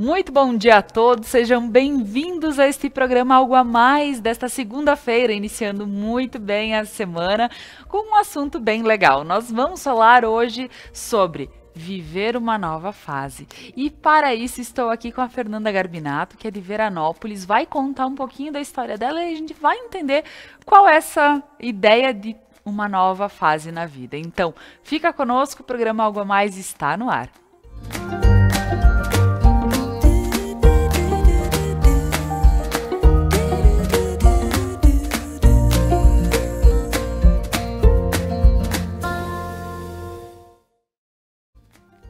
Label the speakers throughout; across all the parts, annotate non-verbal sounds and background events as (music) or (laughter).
Speaker 1: Muito bom dia a todos, sejam bem-vindos a este programa Algo a Mais desta segunda-feira, iniciando muito bem a semana com um assunto bem legal. Nós vamos falar hoje sobre viver uma nova fase. E para isso estou aqui com a Fernanda Garbinato, que é de Veranópolis, vai contar um pouquinho da história dela e a gente vai entender qual é essa ideia de uma nova fase na vida. Então, fica conosco, o programa Algo a Mais está no ar.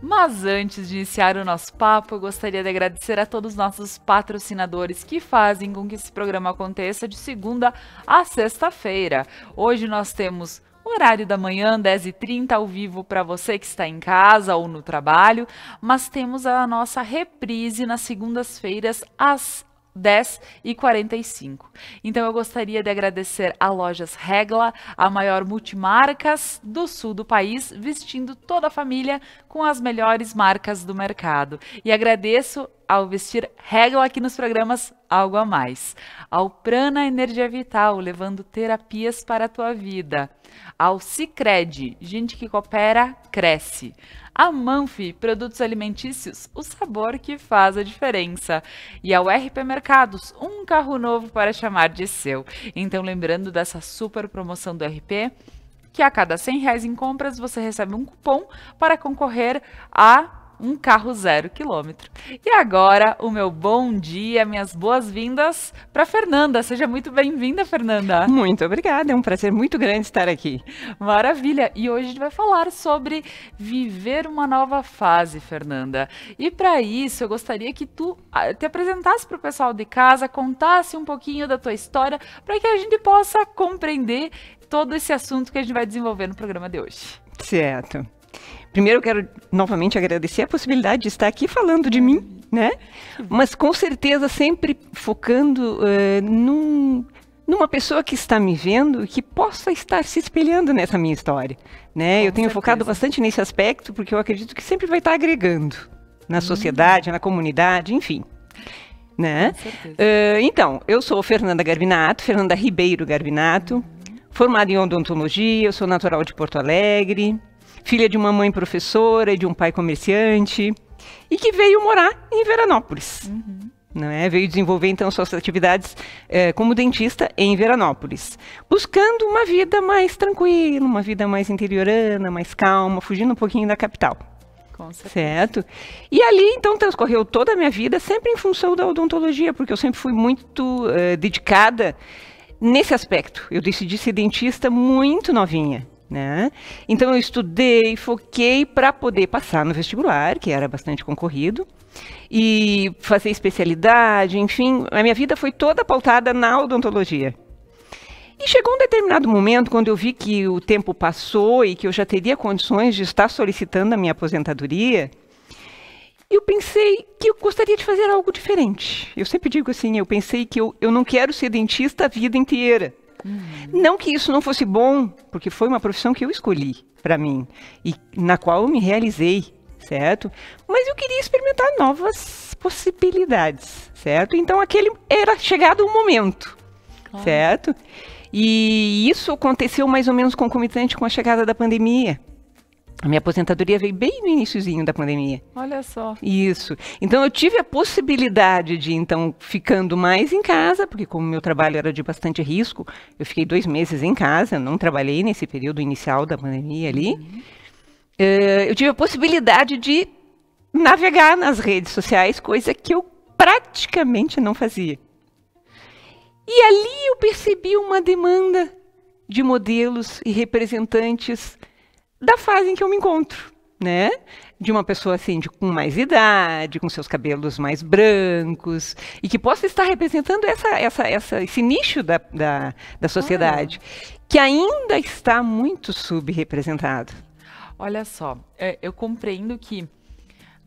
Speaker 1: Mas antes de iniciar o nosso papo, eu gostaria de agradecer a todos os nossos patrocinadores que fazem com que esse programa aconteça de segunda a sexta-feira. Hoje nós temos horário da manhã, 10h30, ao vivo para você que está em casa ou no trabalho, mas temos a nossa reprise nas segundas-feiras às 10 e 45. Então eu gostaria de agradecer a Lojas Regla, a maior multimarcas do sul do país, vestindo toda a família com as melhores marcas do mercado. E agradeço ao vestir Regla aqui nos programas Algo a Mais. Ao Prana Energia Vital, levando terapias para a tua vida. Ao Cicred, gente que coopera, cresce. A Manfi, produtos alimentícios, o sabor que faz a diferença. E ao RP Mercados, um carro novo para chamar de seu. Então, lembrando dessa super promoção do RP, que a cada 100 reais em compras você recebe um cupom para concorrer a um carro zero quilômetro. E agora, o meu bom dia, minhas boas-vindas para Fernanda. Seja muito bem-vinda, Fernanda.
Speaker 2: Muito obrigada, é um prazer muito grande estar aqui.
Speaker 1: Maravilha! E hoje a gente vai falar sobre viver uma nova fase, Fernanda. E para isso, eu gostaria que tu ah, te apresentasse para o pessoal de casa, contasse um pouquinho da tua história, para que a gente possa compreender todo esse assunto que a gente vai desenvolver no programa de hoje.
Speaker 2: Certo. Primeiro, eu quero novamente agradecer a possibilidade de estar aqui falando de mim, né? Mas com certeza sempre focando uh, num, numa pessoa que está me vendo e que possa estar se espelhando nessa minha história, né? eu tenho certeza. focado bastante nesse aspecto porque eu acredito que sempre vai estar agregando na uhum. sociedade, na comunidade, enfim. Né? Uh, então, eu sou Fernanda Garbinato, Fernanda Ribeiro Garbinato, uhum. formada em odontologia, eu sou natural de Porto Alegre, filha de uma mãe professora e de um pai comerciante, e que veio morar em Veranópolis. Uhum. Não é? Veio desenvolver então suas atividades é, como dentista em Veranópolis, buscando uma vida mais tranquila, uma vida mais interiorana, mais calma, fugindo um pouquinho da capital. Certo? E ali, então, transcorreu toda a minha vida sempre em função da odontologia, porque eu sempre fui muito uh, dedicada nesse aspecto. Eu decidi ser dentista muito novinha. Né? Então eu estudei, foquei para poder passar no vestibular, que era bastante concorrido, e fazer especialidade, enfim, a minha vida foi toda pautada na odontologia. E chegou um determinado momento, quando eu vi que o tempo passou e que eu já teria condições de estar solicitando a minha aposentadoria, eu pensei que eu gostaria de fazer algo diferente. Eu sempre digo assim, eu pensei que eu, eu não quero ser dentista a vida inteira. Uhum. Não que isso não fosse bom, porque foi uma profissão que eu escolhi para mim e na qual eu me realizei, certo? Mas eu queria experimentar novas possibilidades, certo? Então aquele era chegado o momento, claro. certo? E isso aconteceu mais ou menos concomitante com a chegada da pandemia. A minha aposentadoria veio bem no iníciozinho da pandemia.
Speaker 1: Olha só.
Speaker 2: Isso. Então eu tive a possibilidade de então ficando mais em casa, porque como meu trabalho era de bastante risco, eu fiquei dois meses em casa, não trabalhei nesse período inicial da pandemia ali. Uhum. Uh, eu tive a possibilidade de navegar nas redes sociais, coisa que eu praticamente não fazia. E ali eu percebi uma demanda de modelos e representantes da fase em que eu me encontro, né? De uma pessoa assim, de, com mais idade, com seus cabelos mais brancos, e que possa estar representando essa, essa, essa, esse nicho da, da, da sociedade, ah. que ainda está muito subrepresentado.
Speaker 1: Olha só, é, eu compreendo que,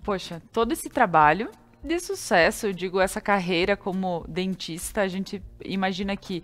Speaker 1: poxa, todo esse trabalho de sucesso, eu digo, essa carreira como dentista, a gente imagina que,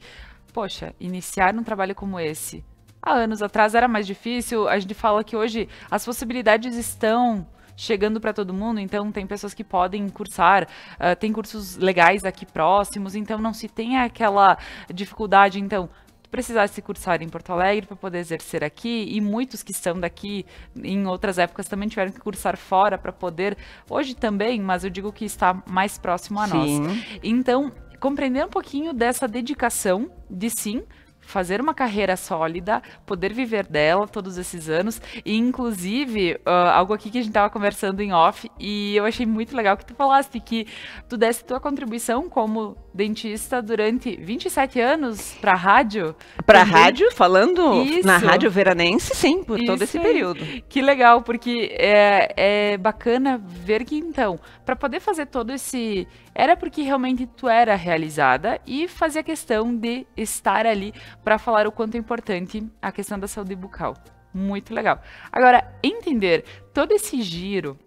Speaker 1: poxa, iniciar um trabalho como esse há anos atrás era mais difícil. A gente fala que hoje as possibilidades estão chegando para todo mundo, então tem pessoas que podem cursar, uh, tem cursos legais aqui próximos, então não se tem aquela dificuldade, então precisasse cursar em Porto Alegre para poder exercer aqui, e muitos que estão daqui em outras épocas também tiveram que cursar fora para poder, hoje também, mas eu digo que está mais próximo a sim. nós. Então, compreender um pouquinho dessa dedicação de sim fazer uma carreira sólida, poder viver dela todos esses anos, e inclusive, uh, algo aqui que a gente estava conversando em off, e eu achei muito legal que tu falaste que tu desse tua contribuição como dentista durante 27 anos para rádio.
Speaker 2: Para rádio, falando Isso. na rádio veranense, sim, por Isso todo esse período.
Speaker 1: Que legal, porque é, é bacana ver que então, para poder fazer todo esse era porque realmente tu era realizada e fazia questão de estar ali para falar o quanto é importante a questão da saúde bucal. Muito legal. Agora, entender todo esse giro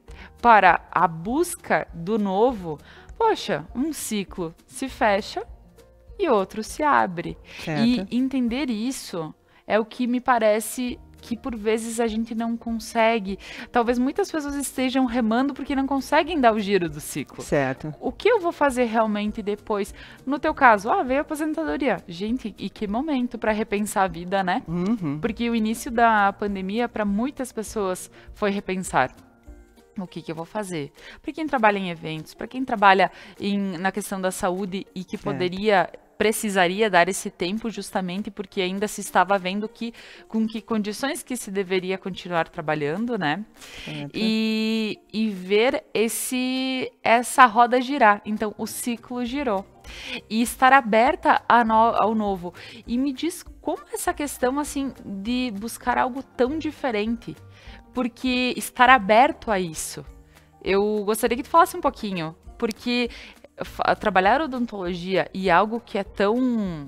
Speaker 1: para a busca do novo, poxa, um ciclo se fecha e outro se abre. Certo. E entender isso é o que me parece que por vezes a gente não consegue. Talvez muitas pessoas estejam remando porque não conseguem dar o giro do ciclo.
Speaker 2: Certo.
Speaker 1: O que eu vou fazer realmente depois? No teu caso, ah, veio a aposentadoria. Gente, e que momento para repensar a vida, né? Uhum. Porque o início da pandemia para muitas pessoas foi repensar o que, que eu vou fazer. Para quem trabalha em eventos, para quem trabalha em, na questão da saúde e que poderia precisaria dar esse tempo justamente porque ainda se estava vendo que com que condições que se deveria continuar trabalhando, né? E, e ver esse essa roda girar. Então o ciclo girou e estar aberta no, ao novo. E me diz como essa questão assim de buscar algo tão diferente, porque estar aberto a isso. Eu gostaria que tu falasse um pouquinho, porque trabalhar odontologia e algo que é tão.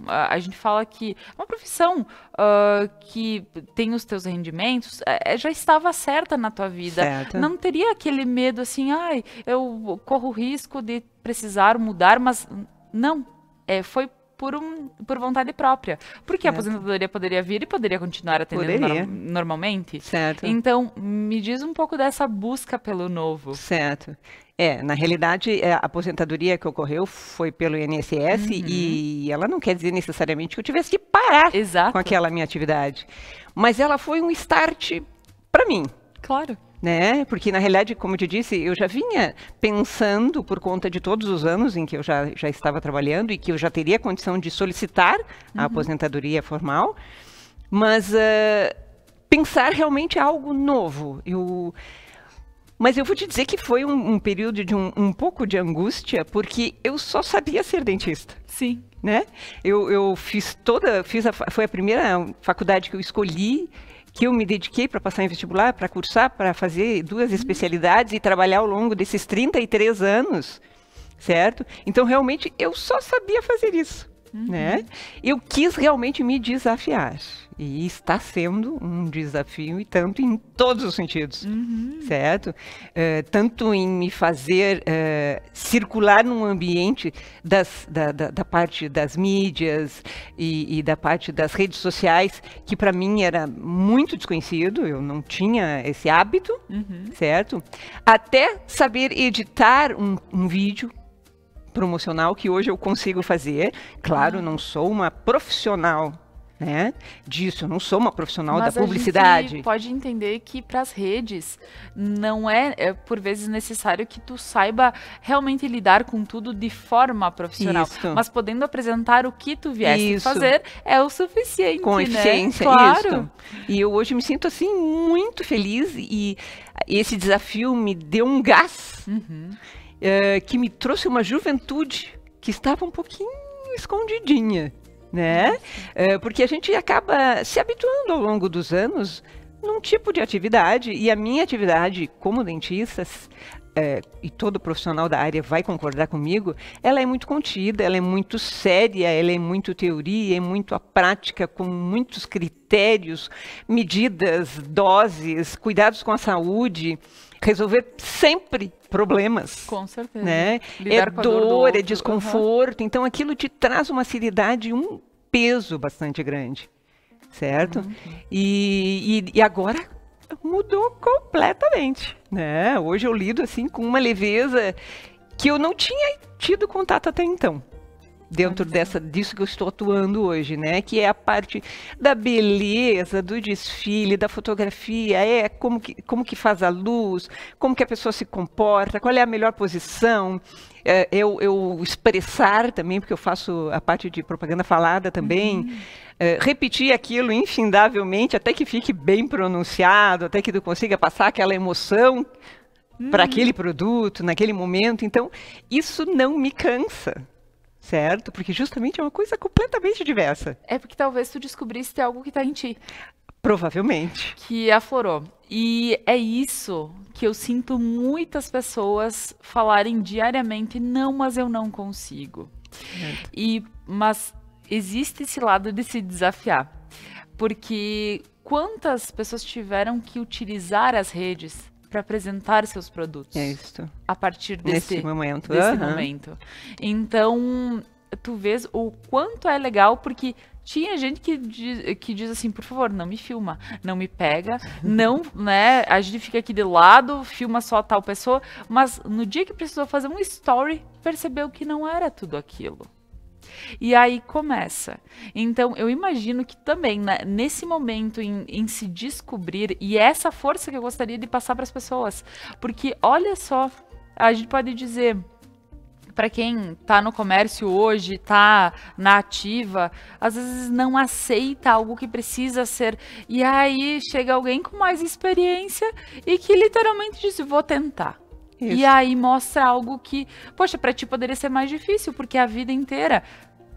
Speaker 1: A, a gente fala que é uma profissão uh, que tem os teus rendimentos, é, é, já estava certa na tua vida. Certo. Não teria aquele medo assim, ai, eu corro o risco de precisar mudar, mas não. É, foi por, um, por vontade própria. Porque certo. a aposentadoria poderia vir e poderia continuar atendendo no, normalmente. Certo. Então, me diz um pouco dessa busca pelo novo.
Speaker 2: Certo. É, na realidade, é, a aposentadoria que ocorreu foi pelo INSS uhum. e ela não quer dizer necessariamente que eu tivesse que parar Exato. com aquela minha atividade. Mas ela foi um start para mim.
Speaker 1: Claro.
Speaker 2: Né? Porque, na realidade, como eu te disse, eu já vinha pensando, por conta de todos os anos em que eu já, já estava trabalhando e que eu já teria condição de solicitar uhum. a aposentadoria formal, mas uh, pensar realmente algo novo. Eu mas eu vou te dizer que foi um, um período de um, um, pouco de angústia, porque eu só sabia ser dentista.
Speaker 1: Sim.
Speaker 2: Né? Eu, eu fiz toda, fiz a, foi a primeira faculdade que eu escolhi, que eu me dediquei para passar em vestibular, para cursar, para fazer duas uhum. especialidades e trabalhar ao longo desses 33 anos, certo? Então, realmente, eu só sabia fazer isso. Uhum. Né? Eu quis realmente me desafiar. E está sendo um desafio, e tanto em todos os sentidos, uhum. certo? Uh, tanto em me fazer uh, circular num ambiente das, da, da, da, parte das mídias e, e, da parte das redes sociais, que para mim era muito desconhecido, eu não tinha esse hábito, uhum. certo? Até saber editar um, um vídeo promocional que hoje eu consigo fazer. Claro, ah. não sou uma profissional né, disso, eu não sou uma profissional Mas da publicidade.
Speaker 1: Pode entender que para as redes não é, é, por vezes necessário que tu saiba realmente lidar com tudo de forma profissional, isso. mas podendo apresentar o que tu viesse isso. fazer é o suficiente,
Speaker 2: com
Speaker 1: né?
Speaker 2: eficiência, claro. Isso. E eu hoje me sinto assim muito feliz e esse desafio me deu um gás. Uhum é, que me trouxe uma juventude que estava um pouquinho escondidinha, né? É, porque a gente acaba se habituando ao longo dos anos num tipo de atividade e a minha atividade como dentista é, e todo profissional da área vai concordar comigo, ela é muito contida, ela é muito séria, ela é muito teoria, é muito a prática, com muitos critérios, medidas, doses, cuidados com a saúde, resolver sempre problemas.
Speaker 1: Com certeza.
Speaker 2: Né? é dor, dor é desconforto. Uhum. Então aquilo te traz uma seriedade e um peso bastante grande. Certo? Uhum. E, e, e, agora mudou completamente, né? Hoje eu lido assim com uma leveza que eu não tinha tido contato até então dentro dessa disso que eu estou atuando hoje, né? Que é a parte da beleza, do desfile, da fotografia, é como que, como que faz a luz, como que a pessoa se comporta, qual é a melhor posição. É, eu, eu, expressar também, porque eu faço a parte de propaganda falada também, uhum. é, repetir aquilo infindavelmente até que fique bem pronunciado, até que tu consiga passar aquela emoção uhum. para aquele produto, naquele momento. Então, isso não me cansa certo? Porque justamente é uma coisa completamente diversa.
Speaker 1: É porque talvez tu descobrisse algo que está em ti.
Speaker 2: Provavelmente.
Speaker 1: Que aflorou. E é isso que eu sinto muitas pessoas falarem diariamente, não, mas eu não consigo. Certo. E mas existe esse lado de se desafiar. Porque quantas pessoas tiveram que utilizar as redes para apresentar seus produtos.
Speaker 2: É isso.
Speaker 1: A partir desse Nesse momento. Desse uhum. momento. Então, tu vês o quanto é legal, porque tinha gente que diz, que diz assim, por favor, não me filma, não me pega, (laughs) não, né? A gente fica aqui de lado, filma só tal pessoa, mas no dia que precisou fazer um story, percebeu que não era tudo aquilo. E aí começa. Então, eu imagino que também, né, nesse momento em, em, se descobrir, e é essa força que eu gostaria de passar para as pessoas. Porque, olha só, a gente pode dizer. Para quem está no comércio hoje, está na ativa, às vezes não aceita algo que precisa ser. E aí chega alguém com mais experiência e que literalmente diz: Vou tentar. Isso. E aí mostra algo que, poxa, para ti poderia ser mais difícil, porque a vida inteira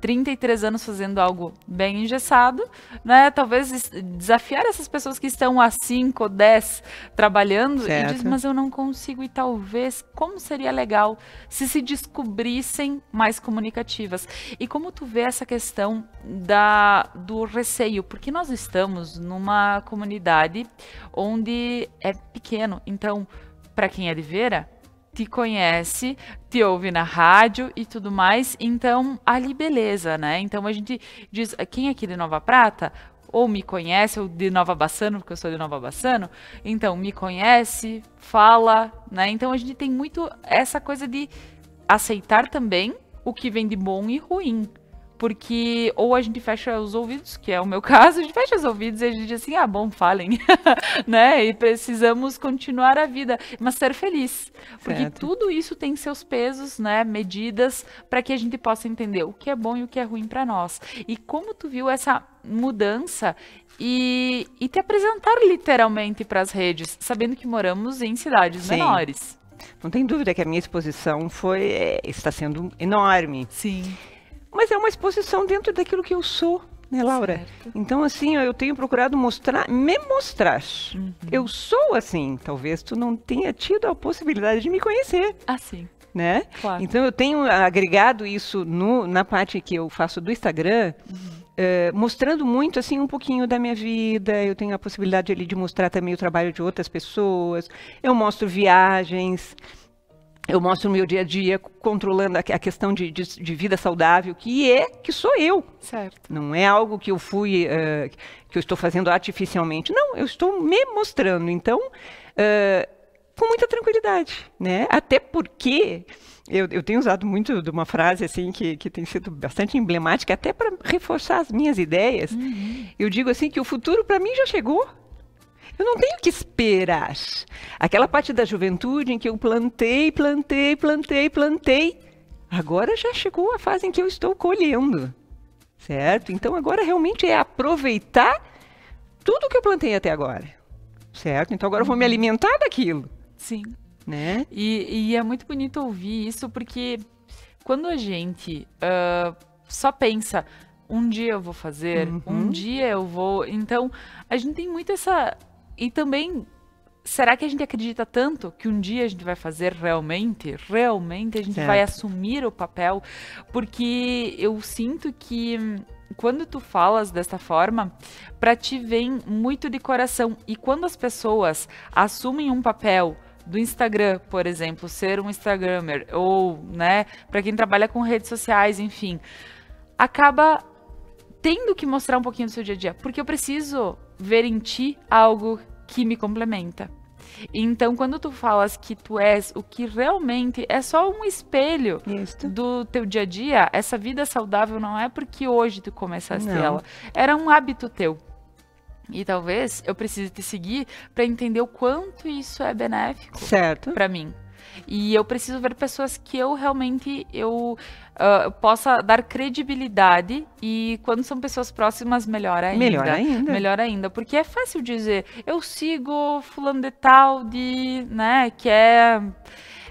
Speaker 1: 33 anos fazendo algo bem engessado, né? Talvez desafiar essas pessoas que estão há 5 ou 10 trabalhando certo. e diz, mas eu não consigo e talvez como seria legal se se descobrissem mais comunicativas. E como tu vê essa questão da do receio, porque nós estamos numa comunidade onde é pequeno, então para quem é de Vera, te conhece, te ouve na rádio e tudo mais. Então, ali beleza, né? Então a gente diz, quem é aqui de Nova Prata? Ou me conhece, ou de Nova Bassano, porque eu sou de Nova Bassano. Então, me conhece, fala, né? Então a gente tem muito essa coisa de aceitar também o que vem de bom e ruim. Porque ou a gente fecha os ouvidos, que é o meu (laughs) caso, a gente fecha os ouvidos e a gente diz assim, ah, bom, falem, (laughs) né? E precisamos continuar a vida, mas ser feliz. Porque certo. tudo isso tem seus pesos, né? Medidas para que a gente possa entender o que é bom e o que é ruim para nós. E como tu viu essa mudança e, e te apresentar literalmente para as redes, sabendo que moramos em cidades Sim. menores.
Speaker 2: Não tem dúvida que a minha exposição foi é, está sendo enorme.
Speaker 1: Sim.
Speaker 2: Mas é uma exposição dentro daquilo que eu sou, né, Laura? Certo. Então, assim, eu tenho procurado mostrar, me mostrar. Uhum. Eu sou assim. Talvez tu não tenha tido a possibilidade de me conhecer.
Speaker 1: Assim.
Speaker 2: Né? Claro. Então, eu tenho agregado isso no, na parte que eu faço do Instagram. Uhum. Uh, mostrando muito assim um pouquinho da minha vida. Eu tenho a possibilidade ali de mostrar também o trabalho de outras pessoas. Eu mostro viagens eu mostro o meu dia a dia controlando a, questão de, de, de, vida saudável, que é que sou eu.
Speaker 1: Certo.
Speaker 2: Não é algo que eu fui, uh, que eu estou fazendo artificialmente. Não, eu estou me mostrando. Então, uh, com muita tranquilidade, né? Até porque eu, eu, tenho usado muito de uma frase assim que, que tem sido bastante emblemática, até para reforçar as minhas ideias. Uhum. Eu digo assim que o futuro para mim já chegou. Eu não tenho que esperar. Aquela parte da juventude em que eu plantei, plantei, plantei, plantei, agora já chegou a fase em que eu estou colhendo. Certo? Então agora realmente é aproveitar tudo que eu plantei até agora. Certo? Então agora eu vou me alimentar daquilo.
Speaker 1: Sim.
Speaker 2: Né?
Speaker 1: E, e é muito bonito ouvir isso porque quando a gente uh, só pensa, um dia eu vou fazer, uhum. um dia eu vou. Então, a gente tem muito essa e também, será que a gente acredita tanto que um dia a gente vai fazer realmente? Realmente a gente certo. vai assumir o papel? Porque eu sinto que quando tu falas dessa forma, para ti vem muito de coração. E quando as pessoas assumem um papel do Instagram, por exemplo, ser um Instagrammer, ou, né, para quem trabalha com redes sociais, enfim, acaba tendo que mostrar um pouquinho do seu dia a dia, porque eu preciso ver em ti algo que me complementa. Então, quando tu falas que tu és o que realmente é só um espelho
Speaker 2: Isso.
Speaker 1: do teu dia a dia, essa vida saudável não é porque hoje tu começaste
Speaker 2: Não.
Speaker 1: ela. Era um hábito teu. E talvez eu precise te seguir para entender o quanto isso é benéfico para mim. E eu preciso ver pessoas que eu realmente eu ah, possa dar credibilidade e quando são pessoas próximas melhor ainda.
Speaker 2: Melhor ainda.
Speaker 1: Melhor ainda, porque é fácil dizer, eu sigo fulano de tal de, né, que é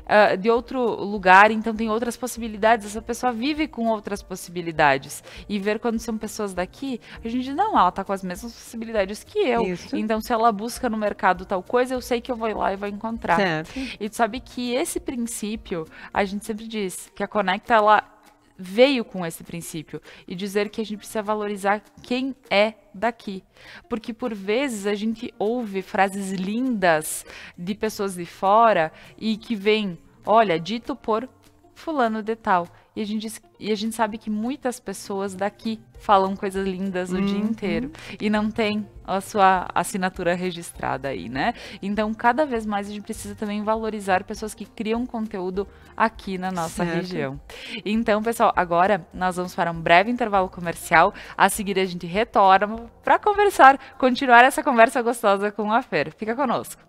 Speaker 1: ah, de outro lugar, então tem outras possibilidades, essa pessoa vive com outras possibilidades. E ver quando são pessoas daqui, a gente diz, não, ela tá com as mesmas possibilidades que eu.
Speaker 2: Isso.
Speaker 1: Então se ela busca no mercado tal coisa, eu sei que eu vou ir lá e vou encontrar.
Speaker 2: Certo.
Speaker 1: E tu sabe que esse princípio, a gente sempre diz que a Conecta ela veio com esse princípio e dizer que a gente precisa valorizar quem é daqui. Porque por vezes a gente ouve frases lindas de pessoas de fora e que vem, olha, dito por fulano de tal. E a, gente, e a gente sabe que muitas pessoas daqui falam coisas lindas o dia inteiro e não tem a sua assinatura registrada aí, né? Então, cada vez mais a gente precisa também valorizar pessoas que criam conteúdo aqui na nossa
Speaker 2: Certo.
Speaker 1: região. Então, pessoal, agora nós vamos para um breve intervalo comercial. A seguir a gente retorna para conversar, continuar essa conversa gostosa com a Fer. Fica conosco.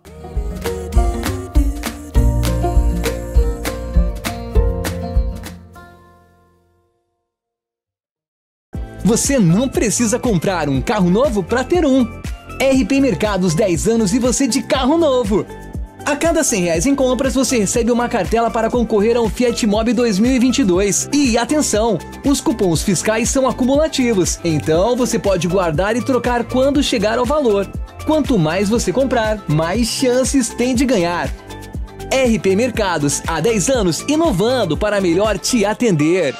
Speaker 3: Você não precisa comprar um carro novo para ter um. RP Mercados 10 anos e você de carro novo. A cada 100 reais em compras, você recebe uma cartela para concorrer ao Fiat Mobi 2022. E atenção, os cupons fiscais são acumulativos, então você pode guardar e trocar quando chegar ao valor. Quanto mais você comprar, mais chances tem de ganhar. RP Mercados, há 10 anos inovando para melhor te atender.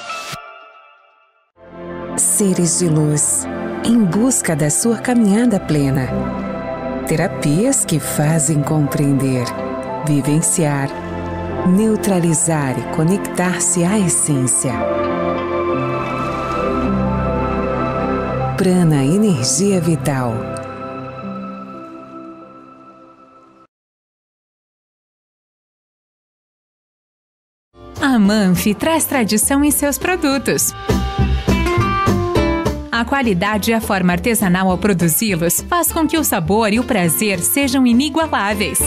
Speaker 4: Seres de luz, em busca da sua caminhada plena. Terapias que fazem compreender, vivenciar, neutralizar e conectar-se à essência. Prana Energia Vital.
Speaker 5: A Manfi traz tradição em seus produtos. A qualidade e a forma artesanal ao produzi-los faz com que o sabor e o prazer sejam inigualáveis.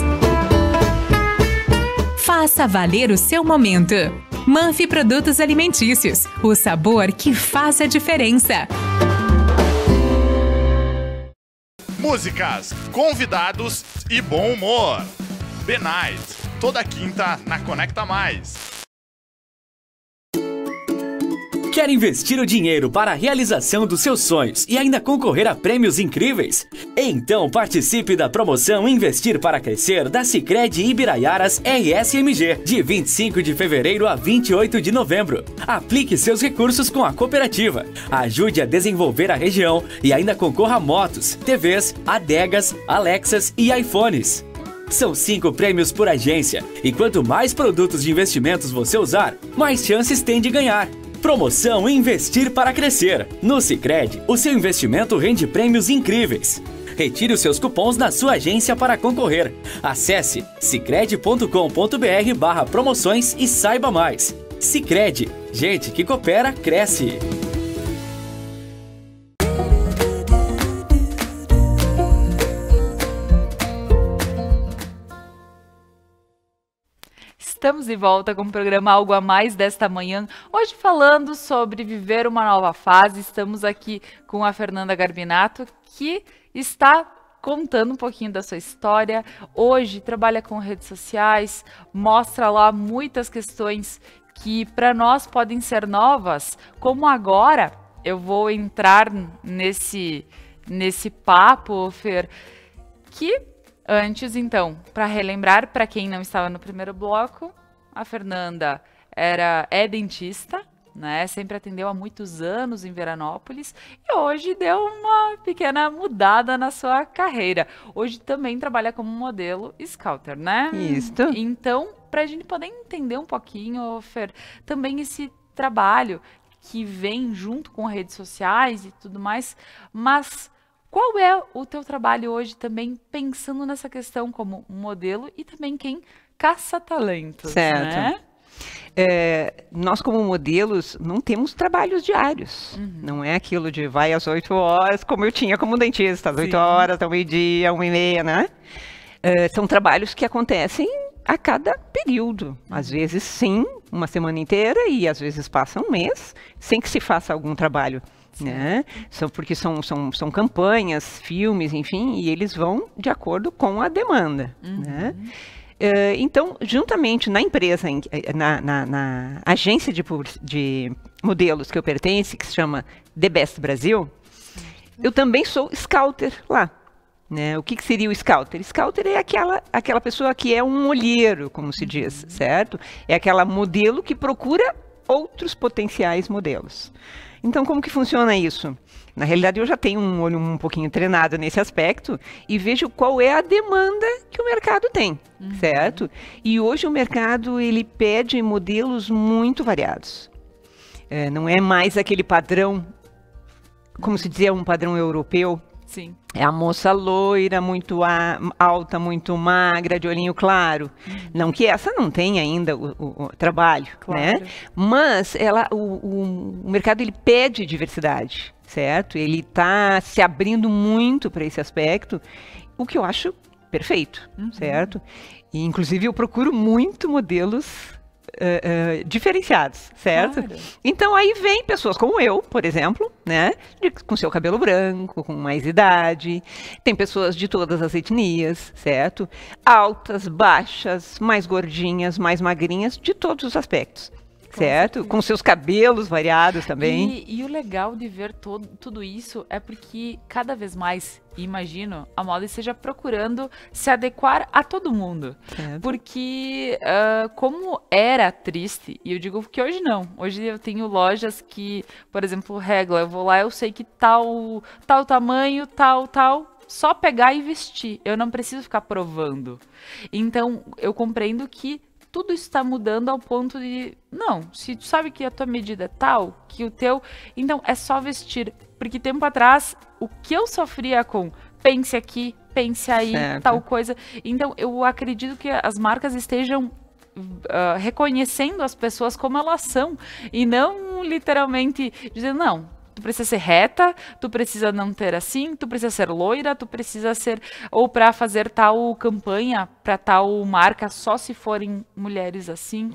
Speaker 5: Faça valer o seu momento. Manfi Produtos Alimentícios, o sabor que faz a diferença.
Speaker 6: Músicas, convidados e bom humor. Night, toda quinta na Conecta Mais.
Speaker 7: Quer investir o dinheiro para a realização dos seus sonhos e ainda concorrer a prêmios incríveis? Então participe da promoção Investir para Crescer da Sicredi Ibiraiaras RSMG, de 25 de fevereiro a 28 de novembro. Aplique seus recursos com a cooperativa, ajude a desenvolver a região e ainda concorra a motos, TVs, adegas, Alexas e iPhones. São cinco prêmios por agência, e quanto mais produtos de investimentos você usar, mais chances tem de ganhar. Promoção Investir para Crescer. No Sicredi, o seu investimento rende prêmios incríveis. Retire os seus cupons na sua agência para concorrer. Acesse sicredi.com.br barra promoções e saiba mais. Sicredi, gente que coopera, cresce.
Speaker 1: Estamos de volta com o programa Algo a Mais desta manhã. Hoje falando sobre viver uma nova fase. Estamos aqui com a Fernanda Garbinato, que está contando um pouquinho da sua história. Hoje trabalha com redes sociais, mostra lá muitas questões que para nós podem ser novas, como agora eu vou entrar nesse nesse papo, Fer, que Antes, então, para relembrar, para quem não estava no primeiro bloco, a Fernanda era é dentista, né? Sempre atendeu há muitos anos em Veranópolis e hoje deu uma pequena mudada na sua carreira. Hoje também trabalha como modelo scouter, né?
Speaker 2: Isso.
Speaker 1: Então, para a gente poder entender um pouquinho, Fer, também esse trabalho que vem junto com redes sociais e tudo mais, mas Qual é o teu trabalho hoje também pensando nessa questão como modelo e também quem caça talentos,
Speaker 2: Certo.
Speaker 1: né?
Speaker 2: É, nós, como modelos, não temos trabalhos diários. Não é aquilo de vai às 8 horas, como eu tinha como dentista, às 8
Speaker 1: Sim.
Speaker 2: horas, ao meio-dia, uma e meia, né? É, são trabalhos que acontecem a cada período. Às vezes, sim, uma semana inteira, e às vezes passa um mês sem que se faça algum trabalho. Né? São, porque são, são, são campanhas, filmes, enfim, e eles vão de acordo com a demanda. Né? Eh, então, juntamente na empresa, em- eh, na, na- na agência de, de modelos que eu pertenço, que se chama The Best Brasil, eu também sou scouter lá. Né? O que, que seria o scouter? Scouter é aquela, aquela pessoa que é um olheiro, como se diz, certo? É aquela modelo que procura outros potenciais modelos. Então, como que funciona isso? Na realidade, eu já tenho um olho um pouquinho treinado nesse aspecto e vejo qual é a demanda que o mercado tem, certo? E hoje o mercado ele pede modelos muito variados. É, não é mais aquele padrão, como se dizia, um padrão europeu,
Speaker 1: Sim.
Speaker 2: é a moça loira, muito a- alta, muito magra, de olhinho claro. Não que essa não tenha ainda o, o- o trabalho, né?
Speaker 1: Claro.
Speaker 2: Mas ela, o, o- o mercado ele pede diversidade, certo? Ele está se abrindo muito para esse aspecto, o que eu acho perfeito, certo? E, inclusive eu procuro muito modelos eh, diferenciados, certo?
Speaker 1: Claro.
Speaker 2: Então aí vem pessoas como eu, por exemplo, né, de- com seu cabelo branco, com mais idade. Tem pessoas de todas as etnias, certo? Altas, baixas, mais gordinhas, mais magrinhas, de todos os aspectos. Certo? Com seus cabelos variados também.
Speaker 1: E, e o legal de ver todo, tudo isso é porque cada vez mais, imagino, a moda esteja procurando se adequar a todo mundo.
Speaker 2: Certo.
Speaker 1: Porque ah, como era triste, e eu digo que hoje não. Hoje eu tenho lojas que, por exemplo, regla, eu vou lá, eu sei que tal, tal tamanho, tal, tal, só pegar e vestir. Eu não preciso ficar provando. Então, eu compreendo que tudo está mudando ao ponto de, não, se tu sabe que a tua medida é tal, que o teu, então é só vestir. Porque tempo atrás, o que eu sofria com pense aqui, pense aí,
Speaker 2: Certo.
Speaker 1: tal coisa. Então, eu acredito que as marcas estejam ah, reconhecendo as pessoas como elas são e não literalmente dizendo não. Tu precisa ser reta, tu precisa não ter assim, tu precisa ser loira, tu precisa ser ou para fazer tal campanha para tal marca só se forem mulheres assim?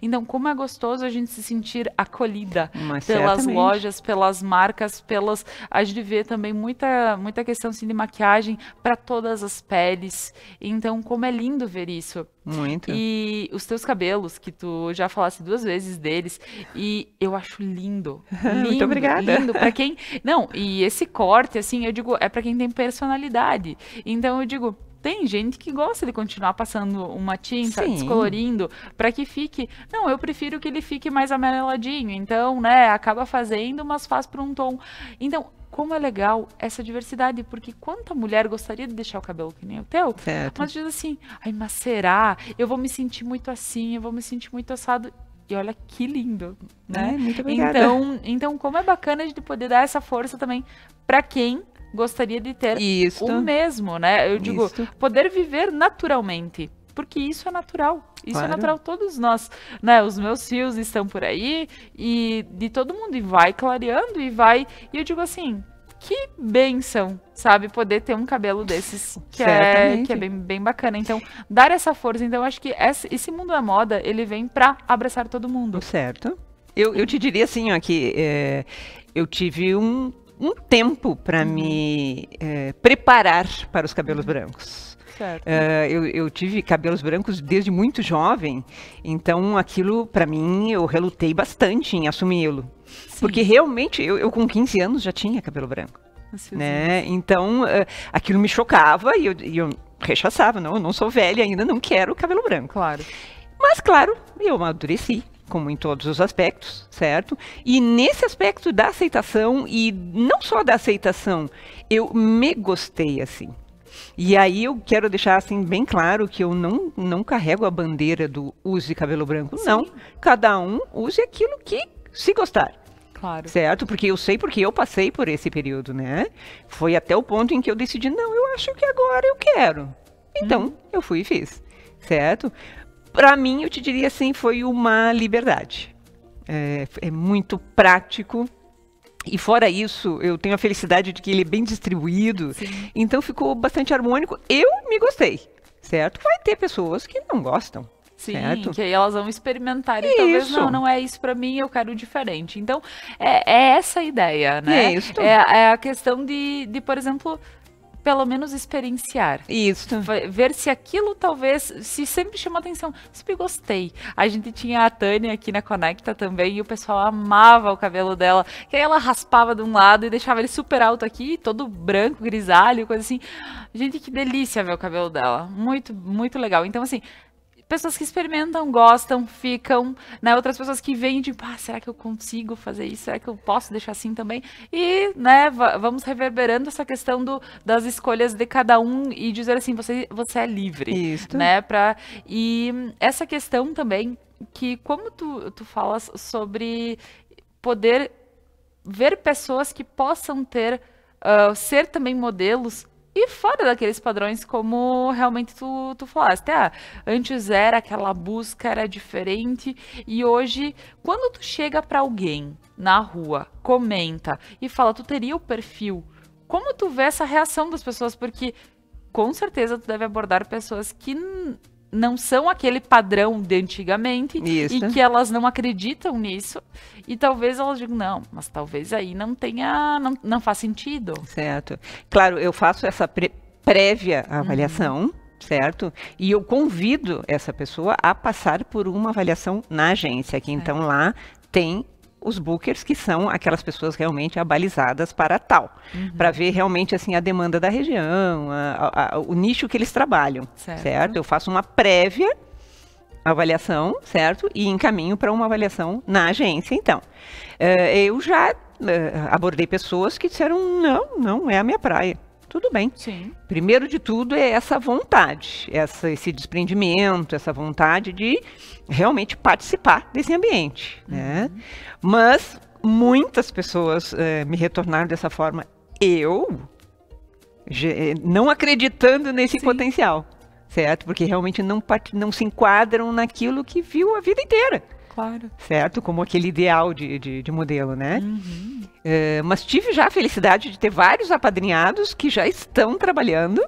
Speaker 1: Então, como é gostoso a gente se sentir acolhida
Speaker 2: Mas
Speaker 1: pelas
Speaker 2: certamente.
Speaker 1: lojas, pelas marcas, pelas. A gente vê também muita, muita questão assim, de maquiagem para todas as peles. Então, como é lindo ver isso.
Speaker 2: Muito.
Speaker 1: E os teus cabelos, que tu já falaste duas vezes deles, e eu acho lindo. (laughs)
Speaker 2: Muito
Speaker 1: lindo,
Speaker 2: obrigada.
Speaker 1: Lindo. Pra quem. Não, e esse corte, assim, eu digo, é pra quem tem personalidade. Então eu digo. Tem gente que gosta de continuar passando uma tinta,
Speaker 2: Sim.
Speaker 1: descolorindo, pra que fique. Não, eu prefiro que ele fique mais amareladinho. Então, né, acaba fazendo, mas faz por um tom. Então, como é legal essa diversidade, porque quanta mulher gostaria de deixar o cabelo que nem o teu,
Speaker 2: Certo.
Speaker 1: mas diz assim, ai, mas será? Eu vou me sentir muito assim, eu vou me sentir muito assado. E olha que lindo, né?
Speaker 2: Ai, muito obrigada.
Speaker 1: Então, então, como é bacana gente poder dar essa força também pra quem gostaria de ter
Speaker 2: Isso.
Speaker 1: o mesmo, né? Eu digo, poder viver naturalmente. Porque isso é natural. Isso é
Speaker 2: Claro.
Speaker 1: natural. Todos nós, né? Os meus fios estão por aí e de todo mundo. E vai clareando e vai. E eu digo assim, que benção, sabe? Poder ter um cabelo desses que, é,
Speaker 2: Certamente.
Speaker 1: que é bem, bem bacana. Então, dar essa força. Então, acho que esse, mundo da moda, ele vem pra abraçar todo mundo.
Speaker 2: Certo. Eu, eu te diria assim, ó, que é, eu tive um, um tempo para me é, preparar para os cabelos brancos.
Speaker 1: Certo.
Speaker 2: É, eu, eu tive cabelos brancos desde muito jovem, então aquilo, para mim, eu relutei bastante em assumi-lo. Porque realmente, eu, eu com 15 anos já tinha cabelo branco, né? Então, é, aquilo me chocava e eu, e eu rechaçava, não, eu não sou velha ainda, não quero cabelo branco.
Speaker 1: Claro.
Speaker 2: Mas, claro, eu amadureci, como em todos os aspectos, certo? E nesse aspecto da aceitação, e não só da aceitação, eu me gostei assim. E aí eu quero deixar assim bem claro que eu não, não carrego a bandeira do use cabelo branco, não. Cada um use aquilo que se gostar.
Speaker 1: Claro.
Speaker 2: certo? Porque eu sei porque eu passei por esse período, né? Foi até o ponto em que eu decidi, não, eu acho que agora eu quero. Então, eu fui e fiz, certo? Para mim, eu te diria assim, foi uma liberdade. É, é muito prático. E fora isso, eu tenho a felicidade de que ele é bem distribuído. Então ficou bastante harmônico. Eu me gostei, certo? Vai ter pessoas que não gostam.
Speaker 1: Sim,
Speaker 2: certo?
Speaker 1: que aí elas vão experimentar e talvez
Speaker 2: Isso.
Speaker 1: não, não é isso pra mim, eu quero diferente. Então, é, é essa a ideia, né?
Speaker 2: Isso.
Speaker 1: É, é a questão de, de, por exemplo, pelo menos experienciar.
Speaker 2: Isso.
Speaker 1: Ver se aquilo talvez, se sempre chama atenção. Sempre gostei. A gente tinha a Tânia aqui na Conecta também e o pessoal amava o cabelo dela. Que aí ela raspava de um lado e deixava ele super alto aqui, todo branco, grisalho, coisa assim. Gente, que delícia ver o cabelo dela. Muito, muito legal. Então, assim, pessoas que experimentam, gostam, ficam, né? Outras pessoas que vêm de, ah, será que eu consigo fazer isso? Será que eu posso deixar assim também? E, né, va- vamos reverberando essa questão do, das escolhas de cada um e dizer assim, você, você é livre,
Speaker 2: Isso.
Speaker 1: né? Pra, e essa questão também, que como tu, tu falas sobre poder ver pessoas que possam ter, ah, ser também modelos e fora daqueles padrões como realmente tu, tu falaste. Ah, antes era aquela busca, era diferente e hoje, quando tu chega pra alguém na rua, comenta e fala, tu teria o perfil, como tu vê essa reação das pessoas? Porque com certeza tu deve abordar pessoas que não são aquele padrão de antigamente
Speaker 2: Isso.
Speaker 1: e que elas não acreditam nisso e talvez elas digam não, mas talvez aí não tenha, não, não faz sentido.
Speaker 2: Certo. Claro, eu faço essa pré- prévia avaliação, certo? E eu convido essa pessoa a passar por uma avaliação na agência, que então lá tem os bookers que são aquelas pessoas realmente abalizadas para tal, para ver realmente assim a demanda da região, a- a- a- o nicho que eles trabalham,
Speaker 1: Certo.
Speaker 2: certo? Eu faço uma prévia avaliação, certo? E encaminho para uma avaliação na agência, então. Eh, eu já eh, abordei pessoas que disseram, não, não é a minha praia. Tudo bem.
Speaker 1: Sim.
Speaker 2: Primeiro de tudo é essa vontade, essa, esse desprendimento, essa vontade de realmente participar desse ambiente, né? Mas muitas pessoas eh, me retornaram dessa forma. Eu ge- não acreditando nesse potencial, certo? Porque realmente não, não se enquadram naquilo que viu a vida inteira
Speaker 1: Claro.
Speaker 2: certo? Como aquele ideal de, de, de modelo, né? Eh, mas tive já a felicidade de ter vários apadrinhados que já estão trabalhando,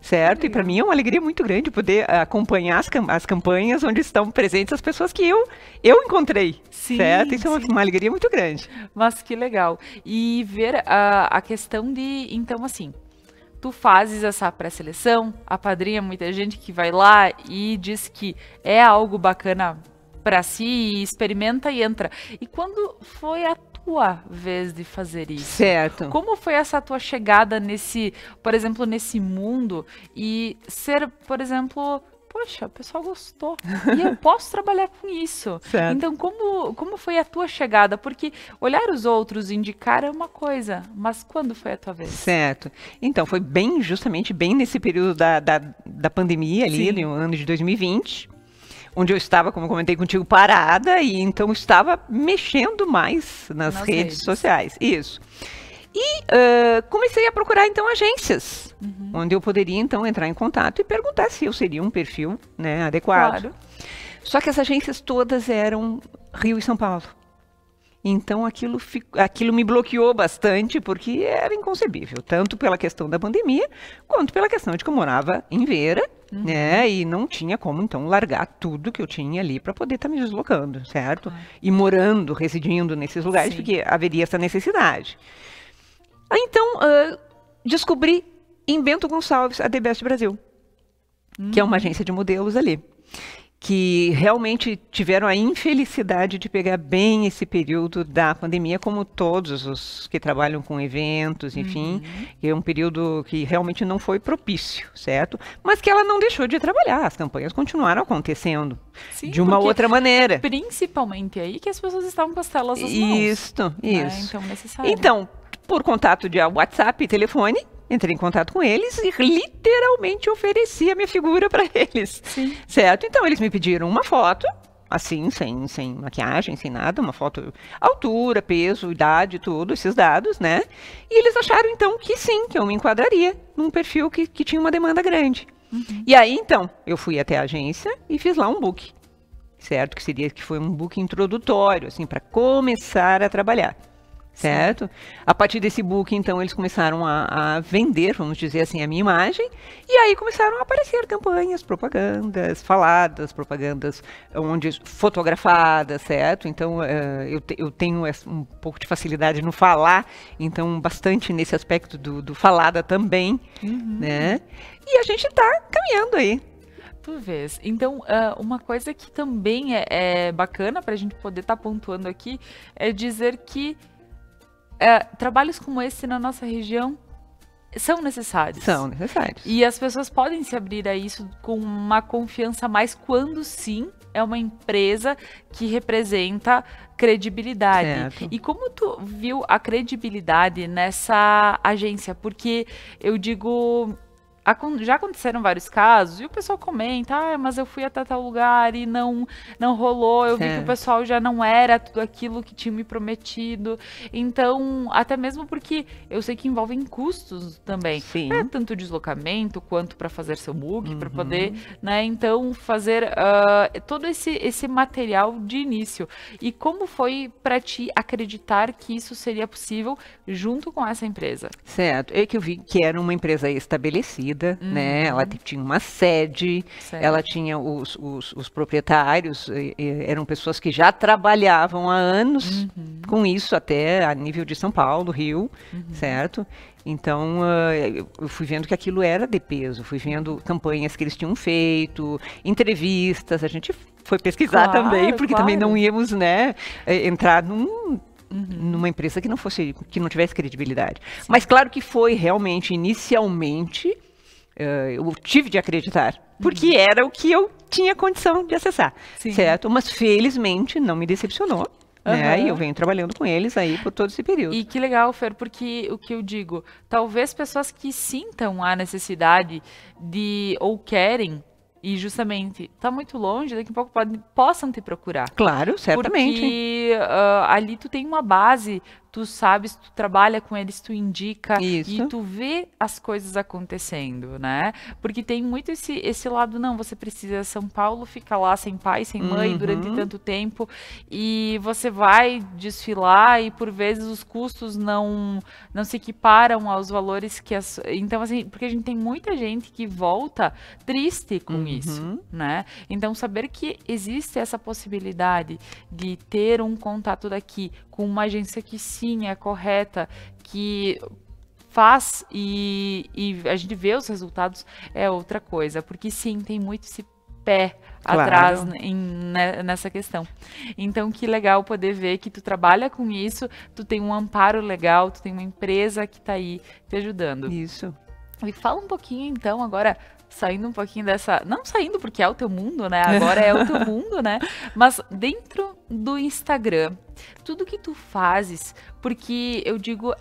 Speaker 2: certo? E para mim é uma alegria muito grande poder acompanhar as, cam- as campanhas onde estão presentes as pessoas que eu, eu encontrei,
Speaker 1: Sim,
Speaker 2: certo? Isso é uma,
Speaker 1: sim.
Speaker 2: uma alegria muito grande.
Speaker 1: Mas que legal. E ver a, a questão de, então assim, tu fazes essa pré-seleção, apadrinha muita gente que vai lá e diz que é algo bacana pra si, e experimenta e entra. E quando foi a tua vez de fazer isso?
Speaker 2: Certo.
Speaker 1: Como foi essa tua chegada nesse, por exemplo, nesse mundo e ser, por exemplo, poxa, o pessoal gostou e eu (laughs) posso trabalhar com isso.
Speaker 2: Certo.
Speaker 1: Então, como, como foi a tua chegada? Porque olhar os outros indicar é uma coisa, mas quando foi a tua vez?
Speaker 2: Certo. Então, foi bem, justamente, bem nesse período da, da, da pandemia ali,
Speaker 1: Sim.
Speaker 2: no ano de 2020, onde eu estava, como eu comentei contigo, parada e então estava mexendo mais nas,
Speaker 1: Nas
Speaker 2: redes,
Speaker 1: redes.
Speaker 2: sociais. Isso. E ah, comecei a procurar, então, agências,
Speaker 1: Uhum.
Speaker 2: onde eu poderia, então, entrar em contato e perguntar se eu seria um perfil né, adequado.
Speaker 1: Claro.
Speaker 2: Só que as agências todas eram Rio e São Paulo. Então aquilo, aquilo me bloqueou bastante, porque era inconcebível, tanto pela questão da pandemia, quanto pela questão de que eu morava em Vera, né? E não tinha como, então, largar tudo que eu tinha ali para poder estar me deslocando, certo? E morando, residindo nesses lugares,
Speaker 1: Sim.
Speaker 2: porque haveria essa necessidade. Então, ah, descobri em Bento Gonçalves a The Best Brasil que é uma agência de modelos ali, que realmente tiveram a infelicidade de pegar bem esse período da pandemia, como todos os que trabalham com eventos, enfim, que é um período que realmente não foi propício, certo? Mas que ela não deixou de trabalhar, as campanhas continuaram acontecendo
Speaker 1: Sim,
Speaker 2: de uma outra maneira.
Speaker 1: Principalmente aí que as pessoas estavam com as telas nas mãos.
Speaker 2: Isso,
Speaker 1: né?
Speaker 2: isso.
Speaker 1: Então, necessário.
Speaker 2: Então, por contato de WhatsApp e telefone, entrei em contato com eles e literalmente ofereci a minha figura para eles.
Speaker 1: Sim.
Speaker 2: Certo? Então eles me pediram uma foto, assim, sem, sem maquiagem, sem nada, uma foto, altura, peso, idade, tudo, esses dados, né? E eles acharam então que sim, que eu me enquadraria num perfil que, que tinha uma demanda grande. E aí então, eu fui até a agência e fiz lá um book, certo? Que seria que foi um book introdutório, assim, para começar a trabalhar. Certo? A partir desse book, então, eles começaram a, a, vender, vamos dizer assim, a minha imagem, e aí começaram a aparecer campanhas, propagandas faladas, propagandas onde fotografadas, certo? Então, uh, eu, te, eu tenho um pouco de facilidade no falar, então, bastante nesse aspecto do, do falada também, uhum. né? E a gente está caminhando aí,
Speaker 1: Tu vês. Então, uh, uma coisa que também é, é bacana para a gente poder estar tá pontuando aqui é dizer que é, trabalhos como esse na nossa região são necessários.
Speaker 2: São necessários.
Speaker 1: E as pessoas podem se abrir a isso com uma confiança mais quando sim é uma empresa que representa credibilidade. Certo. E como tu viu a credibilidade nessa agência? Porque eu digo já aconteceram vários casos e o pessoal comenta, ah, mas eu fui até tal lugar e não não rolou, eu vi que o pessoal já não era tudo aquilo que tinha me prometido. Então, até mesmo porque eu sei que envolvem custos também, Sim. É, tanto deslocamento quanto para fazer seu book, uhum. para poder, né, então fazer uh, todo esse esse material de início. E como foi para ti acreditar que isso seria possível junto com essa empresa?
Speaker 2: Certo, é que eu vi que era uma empresa estabelecida uhum. né? Ela tinha uma sede, certo. ela tinha os, os, os proprietários, e, e, eram pessoas que já trabalhavam há anos uhum. com isso, até a nível de São Paulo, Rio, uhum. certo? Então, uh, eu fui vendo que aquilo era de peso, fui vendo campanhas que eles tinham feito, entrevistas, a gente foi pesquisar claro, também, porque claro. também não íamos, né, eh, entrar num, Uhum. numa empresa que não fosse que não tivesse credibilidade. Sim. Mas claro que foi realmente inicialmente eu tive de acreditar, porque uhum. era o que eu tinha condição de acessar, Sim. certo? Mas felizmente não me decepcionou. Uhum. Né? E eu venho trabalhando com eles aí por todo esse período.
Speaker 1: E que legal, Fer, porque o que eu digo, talvez pessoas que sintam a necessidade de ou querem e justamente tá muito longe, daqui a pouco pode, possam te procurar.
Speaker 2: Claro, certamente.
Speaker 1: Porque uh, ali tu tem uma base tu sabes, tu trabalha com eles, tu indica Isso. e tu vê as coisas acontecendo, né? Porque tem muito esse, esse lado, não, você precisa São Paulo, fica lá sem pai, sem mãe uhum. durante tanto tempo e você vai desfilar e por vezes os custos não não se equiparam aos valores que as então assim, porque a gente tem muita gente que volta triste com uhum. isso, né? Então saber que existe essa possibilidade de ter um contato daqui com uma agência que sim é correta, que faz e, e a gente vê os resultados é outra coisa, porque sim, tem muito esse pé claro. atrás em, né, nessa questão. Então, que legal poder ver que tu trabalha com isso, tu tem um amparo legal, tu tem uma empresa que está aí te ajudando.
Speaker 2: Isso.
Speaker 1: E fala um pouquinho então agora saindo um pouquinho dessa. Não saindo porque é o teu mundo, né? Agora é o teu (laughs) mundo, né? Mas dentro do Instagram, tudo que tu fazes, porque eu digo.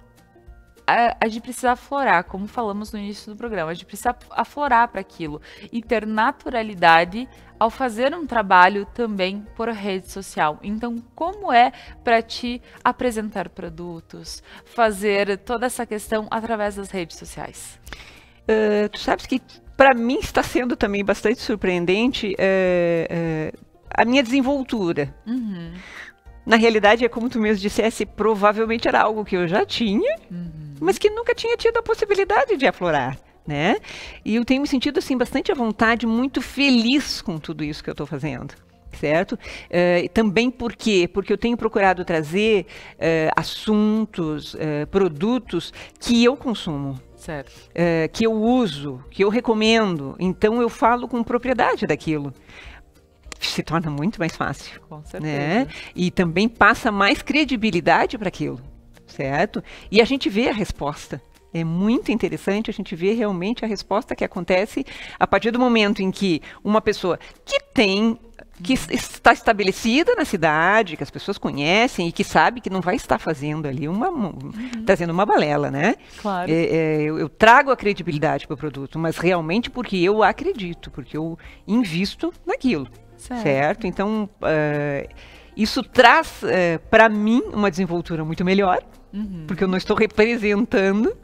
Speaker 1: A, a gente precisa aflorar, como falamos no início do programa, a gente precisa aflorar para aquilo e ter naturalidade ao fazer um trabalho também por rede social. Então, como é para ti apresentar produtos, fazer toda essa questão através das redes sociais?
Speaker 2: Uh, tu sabes que para mim está sendo também bastante surpreendente é, é, a minha desenvoltura. Uhum. Na realidade, é como tu mesmo dissesse, provavelmente era algo que eu já tinha, uhum. mas que nunca tinha tido a possibilidade de aflorar. Né? E eu tenho me sentido assim bastante à vontade, muito feliz com tudo isso que eu estou fazendo certo? Uh, também por quê? Porque eu tenho procurado trazer uh, assuntos, uh, produtos que eu consumo.
Speaker 1: Certo.
Speaker 2: que eu uso, que eu recomendo. Então eu falo com propriedade daquilo se torna muito mais fácil.
Speaker 1: Com
Speaker 2: certeza. Né? E também passa mais credibilidade para aquilo, certo? E a gente vê a resposta. É muito interessante a gente ver realmente a resposta que acontece a partir do momento em que uma pessoa que tem que está estabelecida na cidade, que as pessoas conhecem e que sabe que não vai estar fazendo ali uma uhum. trazendo uma balela, né?
Speaker 1: Claro.
Speaker 2: É, é, eu, eu, trago a credibilidade para o produto, mas realmente porque eu acredito, porque eu invisto naquilo. certo?
Speaker 1: Certo.
Speaker 2: Então, uh, isso traz uh, para mim uma desenvoltura muito melhor,
Speaker 1: Uhum.
Speaker 2: porque eu não estou representando,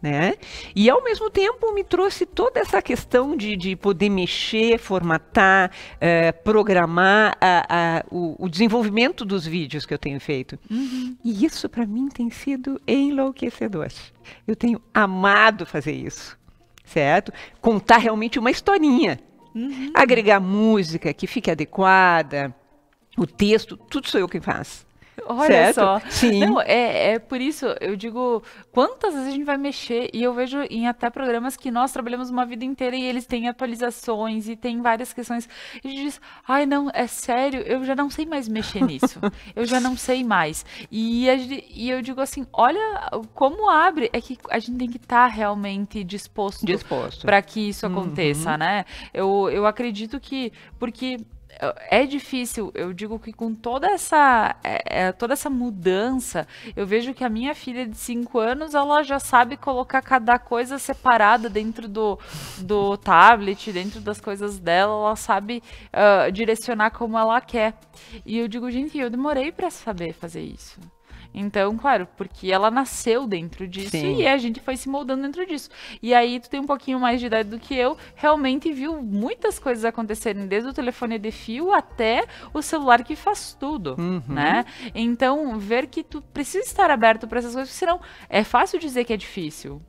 Speaker 2: né? E ao mesmo tempo me trouxe toda essa questão de, de poder mexer, formatar, eh, programar a- a- o, o desenvolvimento dos vídeos que eu tenho feito. E isso para mim tem sido enlouquecedor. Eu tenho amado fazer isso, certo? Contar realmente uma historinha, agregar música que fique adequada, o texto, tudo sou eu quem faz.
Speaker 1: Olha
Speaker 2: Certo?
Speaker 1: só.
Speaker 2: Sim.
Speaker 1: Não, é, é por isso, eu digo, quantas vezes a gente vai mexer, e eu vejo em até programas que nós trabalhamos uma vida inteira e eles têm atualizações e tem várias questões. E a gente diz, ai não, é sério, eu já não sei mais mexer nisso. (laughs) eu já não sei mais. E, a e eu digo assim, olha como abre, é que a gente tem que estar realmente disposto
Speaker 2: Disposto.
Speaker 1: para que isso aconteça, né? Eu, eu acredito que porque é difícil, eu digo que com toda essa é, é, toda essa mudança, eu vejo que a minha filha de 5 anos, ela já sabe colocar cada coisa separada dentro do, do tablet, dentro das coisas dela, ela sabe ah, direcionar como ela quer. E eu digo, gente, eu demorei para saber fazer isso. Então, claro, porque ela nasceu dentro disso
Speaker 2: Sim.
Speaker 1: e a gente foi se moldando dentro disso. E aí, tu tem um pouquinho mais de idade do que eu, realmente viu muitas coisas acontecerem, desde o telefone de fio até o celular que faz tudo,
Speaker 2: Uhum.
Speaker 1: né? Então, ver que tu precisa estar aberto para essas coisas, senão é fácil dizer que é difícil.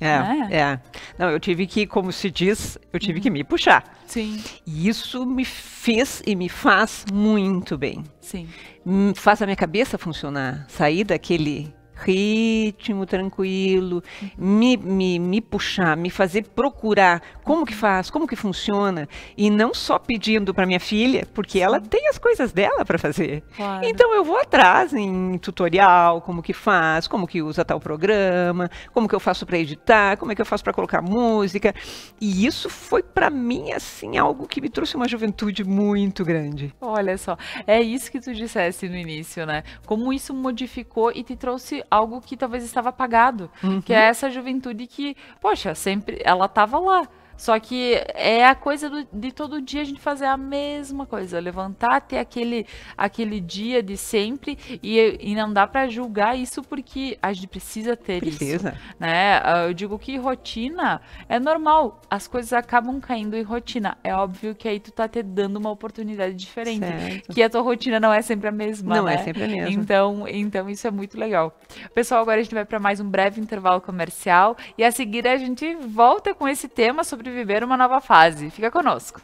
Speaker 2: É,
Speaker 1: né?
Speaker 2: é. Não, eu tive que, como se diz, eu tive que me puxar.
Speaker 1: Sim,
Speaker 2: E isso me fez e me faz muito bem.
Speaker 1: sim.
Speaker 2: Hum, Faz a minha cabeça funcionar. Sair daquele ritmo tranquilo, me, me, me puxar, me fazer procurar como que faz, como que funciona. E não só pedindo para minha filha, porque ela tem as coisas dela para fazer.
Speaker 1: Claro.
Speaker 2: Então eu vou atrás em tutorial, como que faz, como que usa tal programa, como que eu faço para editar, como é que eu faço para colocar música. E isso foi para mim assim algo que me trouxe uma juventude muito grande.
Speaker 1: Olha só, é isso que tu dissesse no início, né? Como isso modificou e te trouxe algo que talvez estava apagado, que é essa juventude que, poxa, sempre ela tava lá. Só que é a coisa do- de todo dia a gente fazer a mesma coisa, levantar, ter aquele, aquele dia de sempre e, e não dá pra julgar isso porque a gente precisa ter isso
Speaker 2: Precisa.
Speaker 1: né? Ah, Eu digo que rotina é normal, as coisas acabam caindo em rotina. É óbvio que aí tu tá te dando uma oportunidade diferente,
Speaker 2: Certo.
Speaker 1: que a tua rotina não é sempre a mesma,
Speaker 2: Não
Speaker 1: né?
Speaker 2: é sempre a mesma.
Speaker 1: Então, então isso é muito legal. Pessoal, agora a gente vai para mais um breve intervalo comercial e a seguir a gente volta com esse tema sobre viver uma nova fase. Fica conosco.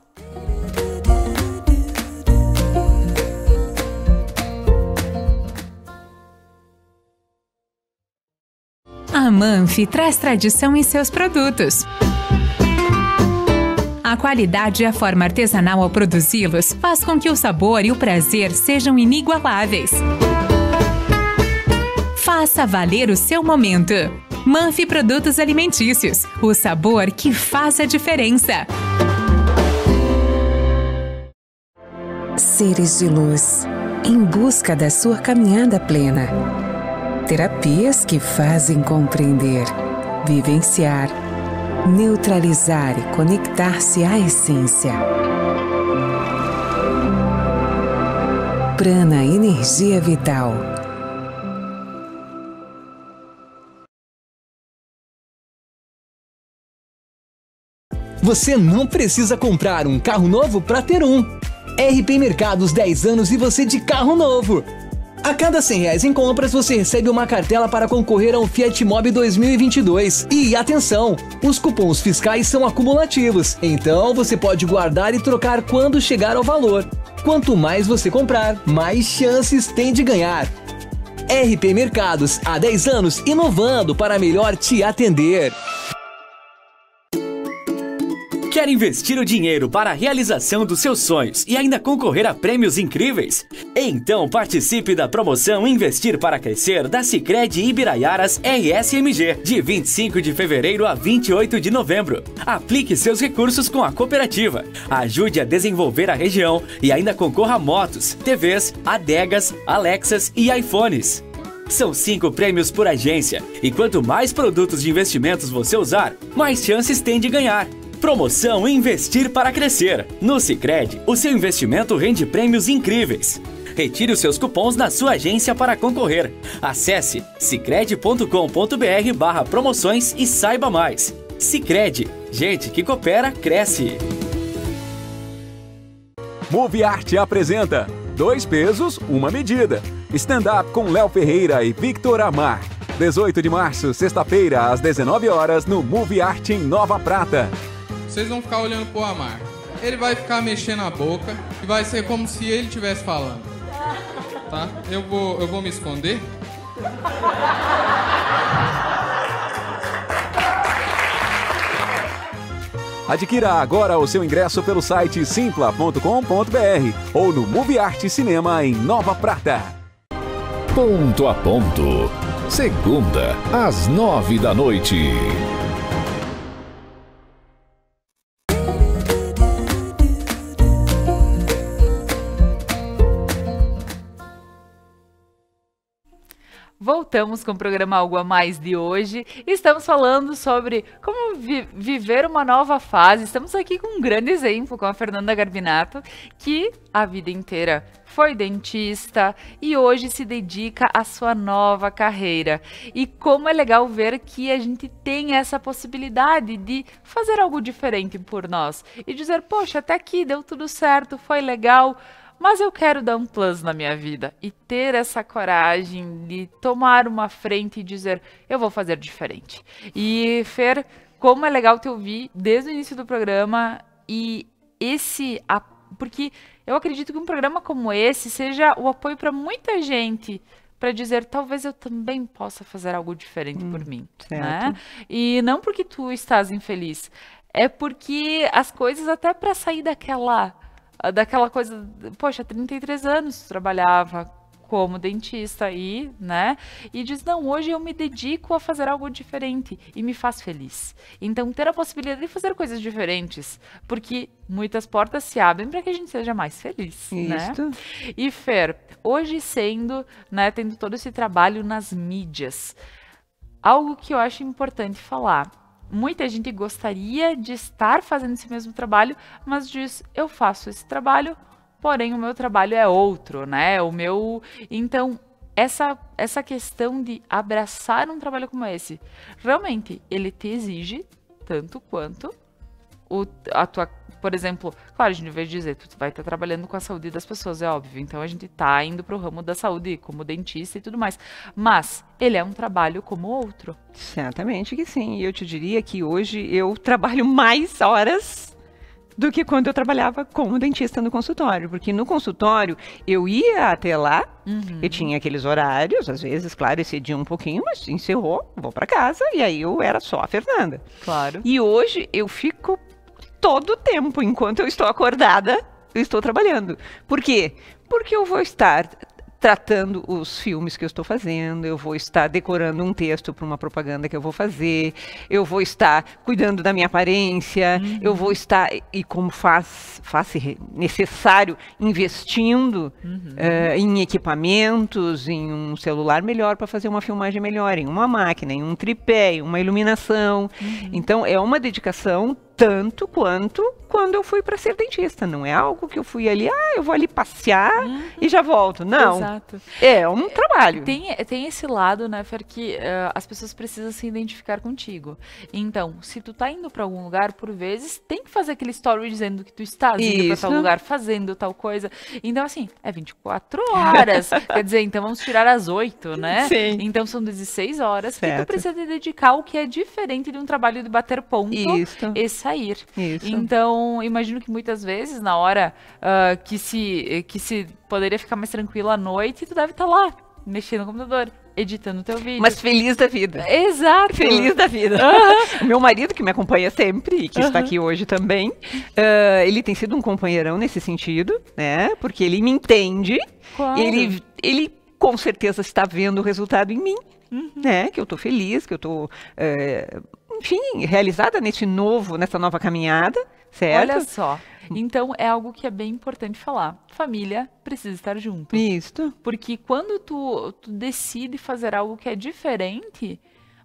Speaker 5: A Manfi traz tradição em seus produtos. A qualidade e a forma artesanal ao produzi-los faz com que o sabor e o prazer sejam inigualáveis. Faça valer o seu momento. Manfi Produtos Alimentícios, o sabor que faz a diferença.
Speaker 4: Seres de luz, em busca da sua caminhada plena. Terapias que fazem compreender, vivenciar, neutralizar e conectar-se à essência. Prana Energia Vital.
Speaker 3: Você não precisa comprar um carro novo para ter um. RP Mercados 10 anos e você de carro novo. A cada 100 reais em compras, você recebe uma cartela para concorrer ao Fiat Mobi 2022. E atenção, os cupons fiscais são acumulativos, então você pode guardar e trocar quando chegar ao valor. Quanto mais você comprar, mais chances tem de ganhar. RP Mercados, há 10 anos inovando para melhor te atender.
Speaker 7: Quer investir o dinheiro para a realização dos seus sonhos e ainda concorrer a prêmios incríveis? Então participe da promoção Investir para Crescer da Sicredi Ibiraiaras RSMG, de 25 de fevereiro a 28 de novembro. Aplique seus recursos com a cooperativa, ajude a desenvolver a região e ainda concorra a motos, TVs, adegas, Alexas e iPhones. São cinco prêmios por agência, e quanto mais produtos de investimentos você usar, mais chances tem de ganhar. Promoção Investir para Crescer. No Sicredi, o seu investimento rende prêmios incríveis. Retire os seus cupons na sua agência para concorrer. Acesse sicredi.com.br barra promoções e saiba mais. Sicredi, gente que coopera, cresce.
Speaker 8: Move Arte apresenta Dois Pesos, Uma Medida. Stand-up com Léo Ferreira e Victor Amar. 18 de março, sexta-feira, às 19 horas, no Move Arte em Nova Prata.
Speaker 9: Vocês vão ficar olhando pro Amar. Ele vai ficar mexendo a boca e vai ser como se ele estivesse falando. Tá? Eu vou, eu vou me esconder.
Speaker 8: Adquira agora o seu ingresso pelo site simpla.com.br ou no Move Arte Cinema em Nova Prata.
Speaker 10: Ponto a ponto. Segunda, às nove da noite.
Speaker 1: Voltamos com o programa Algo a Mais de hoje. Estamos falando sobre como vi viver uma nova fase. Estamos aqui com um grande exemplo com a Fernanda Garbinato, que a vida inteira foi dentista e hoje se dedica à sua nova carreira. E como é legal ver que a gente tem essa possibilidade de fazer algo diferente por nós e dizer, poxa, até aqui deu tudo certo, foi legal mas eu quero dar um plus na minha vida e ter essa coragem de tomar uma frente e dizer, eu vou fazer diferente. E Fer, como é legal te ouvir desde o início do programa e esse porque eu acredito que um programa como esse seja o apoio para muita gente para dizer talvez eu também possa fazer algo diferente hum, por mim, certo. né? E não porque tu estás infeliz, é porque as coisas até para sair daquela daquela coisa, poxa, 33 anos trabalhava como dentista e, né? E diz: "Não, hoje eu me dedico a fazer algo diferente e me faz feliz". Então, ter a possibilidade de fazer coisas diferentes, porque muitas portas se abrem para que a gente seja mais feliz? Isso. né? E Fer, hoje sendo, né, tendo todo esse trabalho nas mídias, algo que eu acho importante falar muita gente gostaria de estar fazendo esse mesmo trabalho, mas diz: eu faço esse trabalho, porém o meu trabalho é outro, né? O meu. Então, essa, essa questão de abraçar um trabalho como esse, realmente, ele te exige tanto quanto o, a tua por exemplo, claro, a gente vai dizer, tu vai estar trabalhando com a saúde das pessoas, é óbvio. Então a gente está indo para o ramo da saúde como dentista e tudo mais. Mas ele é um trabalho como outro.
Speaker 2: Certamente que sim. E eu te diria que hoje eu trabalho mais horas do que quando eu trabalhava como dentista no consultório. Porque no consultório eu ia até lá, uhum. eu tinha aqueles horários, às vezes, claro, excedi um pouquinho, mas encerrou, vou para casa e aí eu era só a Fernanda.
Speaker 1: Claro.
Speaker 2: E hoje eu fico todo o tempo, enquanto eu estou acordada, eu estou trabalhando. Por quê? Porque eu vou estar tratando os filmes que eu estou fazendo, eu vou estar decorando um texto para uma propaganda que eu vou fazer, eu vou estar cuidando da minha aparência, uhum. eu vou estar, e como faz, faz necessário, investindo uhum. uh, em equipamentos, em um celular melhor para fazer uma filmagem melhor, em uma máquina, em um tripé, em uma iluminação. Uhum. Então, é uma dedicação tanto quanto quando eu fui para ser dentista. Não é algo que eu fui ali, ah, eu vou ali passear uhum. e já volto. Não. Exato. É um trabalho.
Speaker 1: Tem, tem esse lado, né, Fer, que uh, as pessoas precisam se identificar contigo. Então, se tu tá indo para algum lugar, por vezes, tem que fazer aquele story dizendo que tu estás indo para tal lugar, fazendo tal coisa. Então, assim, é 24 horas. (laughs) Quer dizer, então vamos tirar as 8, né? Sim. Então são 16 horas certo. que tu precisa dedicar o que é diferente de um trabalho de bater ponto Isso. e sair. Isso. Então, imagino que muitas vezes, na hora uh, que, se, que se poderia ficar mais tranquilo à noite, tu deve estar tá lá, mexendo no computador, editando teu vídeo.
Speaker 2: Mas feliz da vida.
Speaker 1: Exato.
Speaker 2: Feliz da vida. Uhum. Meu marido, que me acompanha sempre e que uhum. está aqui hoje também, uh, ele tem sido um companheirão nesse sentido, né? Porque ele me entende, claro. ele, ele com certeza está vendo o resultado em mim. Uhum. Né? Que eu estou feliz, que eu estou, uh, enfim, realizada nesse novo, nessa nova caminhada. Certo?
Speaker 1: Olha só. Então é algo que é bem importante falar. Família precisa estar junto.
Speaker 2: Isso.
Speaker 1: Porque quando tu, tu decide fazer algo que é diferente,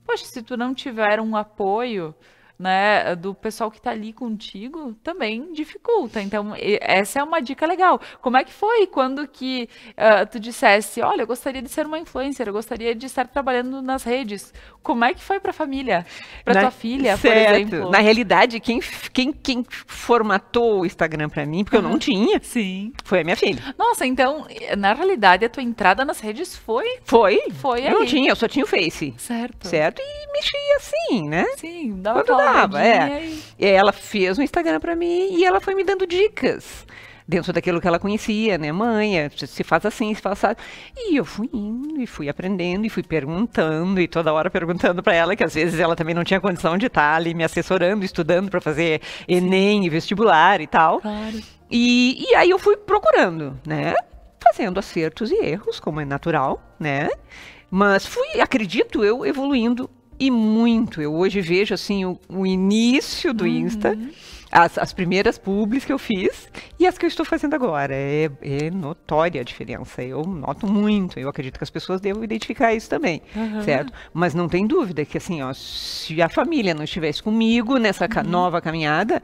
Speaker 1: poxa, se tu não tiver um apoio, né, do pessoal que tá ali contigo, também dificulta. Então, essa é uma dica legal. Como é que foi quando que ah, tu dissesse, olha, eu gostaria de ser uma influencer, eu gostaria de estar trabalhando nas redes. Como é que foi pra família? Pra
Speaker 2: Na-
Speaker 1: tua filha,
Speaker 2: certo.
Speaker 1: por exemplo?
Speaker 2: Na realidade, quem, quem, quem formatou o Instagram pra mim, porque eu não tinha,
Speaker 1: Sim.
Speaker 2: foi a minha filha.
Speaker 1: Nossa, então, na realidade, a tua entrada nas redes foi
Speaker 2: Foi?
Speaker 1: Foi
Speaker 2: Eu não
Speaker 1: aí.
Speaker 2: tinha, eu só tinha o Face.
Speaker 1: certo.
Speaker 2: Certo? E mexia assim, né?
Speaker 1: Sim, dava
Speaker 2: Quando dava,
Speaker 1: olhadinha
Speaker 2: é.
Speaker 1: e-
Speaker 2: ela fez um Instagram pra mim e ela foi me dando dicas. Dentro daquilo que ela conhecia, né? Mãe, é, se- faz assim, se faz assim. E eu fui indo e fui aprendendo e fui perguntando e toda hora perguntando pra ela, que às vezes ela também não tinha condição de estar ali me assessorando, estudando pra fazer Enem e vestibular e tal.
Speaker 1: Claro.
Speaker 2: E, e aí eu fui procurando, né? Fazendo acertos e erros, como é natural, né? Mas fui, acredito eu, evoluindo e muito. Eu hoje vejo assim o, o início do Insta, as, as primeiras publis que eu fiz e as que eu estou fazendo agora. É, é notória a diferença. Eu noto muito. Eu acredito que as pessoas devam identificar isso também, certo? Mas não tem dúvida que assim, ó, se a família não estivesse comigo nessa ca- nova caminhada,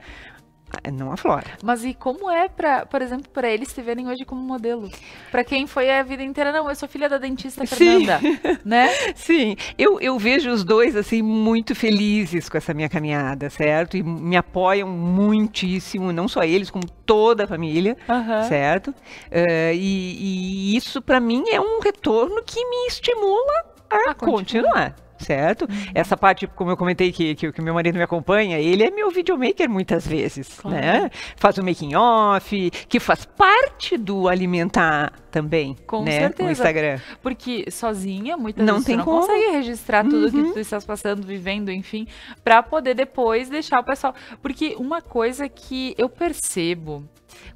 Speaker 2: não aflora.
Speaker 1: Mas e como é pra, por exemplo, pra eles te verem hoje como modelo? Pra quem foi a vida inteira, não, eu sou filha da dentista
Speaker 2: Sim.
Speaker 1: Fernanda, né? (laughs)
Speaker 2: Sim, eu, eu vejo os dois assim muito felizes com essa minha caminhada, certo? E me apoiam muitíssimo, não só eles, como toda a família,
Speaker 1: Aham.
Speaker 2: certo? Eh, e, e isso para mim é um retorno que me estimula a,
Speaker 1: A continuar.
Speaker 2: continuar. Certo? Essa parte, como eu comentei, que, que, que o meu marido me acompanha, ele é meu videomaker muitas vezes, né? Faz o making off, que faz parte do alimentar também,
Speaker 1: Com
Speaker 2: né?
Speaker 1: certeza.
Speaker 2: O Instagram.
Speaker 1: Porque sozinha, muitas
Speaker 2: Não
Speaker 1: vezes
Speaker 2: tem
Speaker 1: tu não
Speaker 2: como.
Speaker 1: consegue registrar tudo que
Speaker 2: Uhum.
Speaker 1: tu estás passando, vivendo, enfim, pra poder depois deixar o pessoal. Porque uma coisa que eu percebo,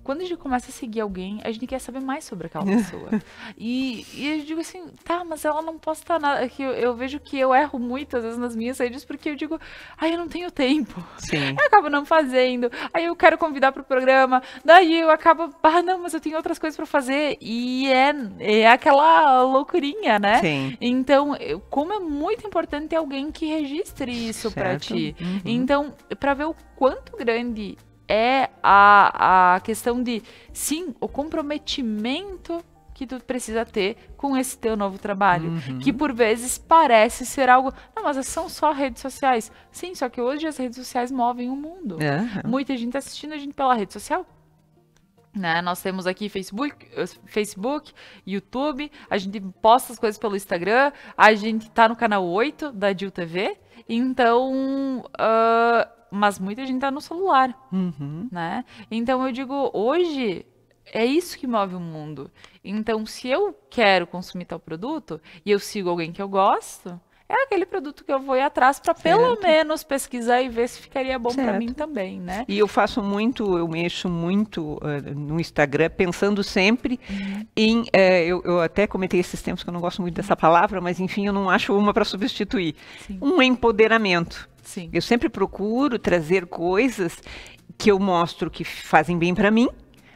Speaker 1: quando a gente começa a seguir alguém, a gente quer saber mais sobre aquela (laughs) pessoa. e, e eu digo assim, tá, mas ela não posta nada. Que eu, eu vejo que eu erro muito, às vezes, nas minhas redes, porque eu digo, ai, eu não tenho tempo.
Speaker 2: Sim.
Speaker 1: Eu acabo não fazendo. Aí eu quero convidar pro programa. Daí eu acabo, ah, não, mas eu tenho outras coisas pra fazer. E é, é aquela loucurinha, né?
Speaker 2: Sim.
Speaker 1: Então, eu- como é muito importante ter alguém que registre isso pra
Speaker 2: Certo.
Speaker 1: ti.
Speaker 2: Uhum.
Speaker 1: Então, pra ver o quanto grande é a, a questão de, sim, o comprometimento que tu precisa ter com esse teu novo trabalho.
Speaker 2: Uhum.
Speaker 1: Que por vezes parece ser algo. Não, mas são só redes sociais. Sim, só que hoje as redes sociais movem o mundo.
Speaker 2: Aham.
Speaker 1: Muita gente tá assistindo a gente pela rede social. Né? Nós temos aqui Facebook, eh, Facebook, YouTube, a gente posta as coisas pelo Instagram, a gente tá no canal 8 da Dil TV, então, ah, mas muita gente tá no celular,
Speaker 2: Uhum.
Speaker 1: né? Então eu digo, hoje é isso que move o mundo. Então, se eu quero consumir tal produto e eu sigo alguém que eu gosto, é aquele produto que eu vou ir atrás para pelo menos pesquisar e ver se ficaria bom para mim também, né?
Speaker 2: E eu faço muito, eu mexo muito eh, no Instagram, pensando sempre
Speaker 1: Uhum.
Speaker 2: em. eh, eu, eu até comentei esses tempos que eu não gosto muito dessa palavra, mas enfim, eu não acho uma para substituir.
Speaker 1: Sim.
Speaker 2: Um empoderamento.
Speaker 1: Sim.
Speaker 2: Eu sempre procuro trazer coisas que eu mostro que fazem bem para mim,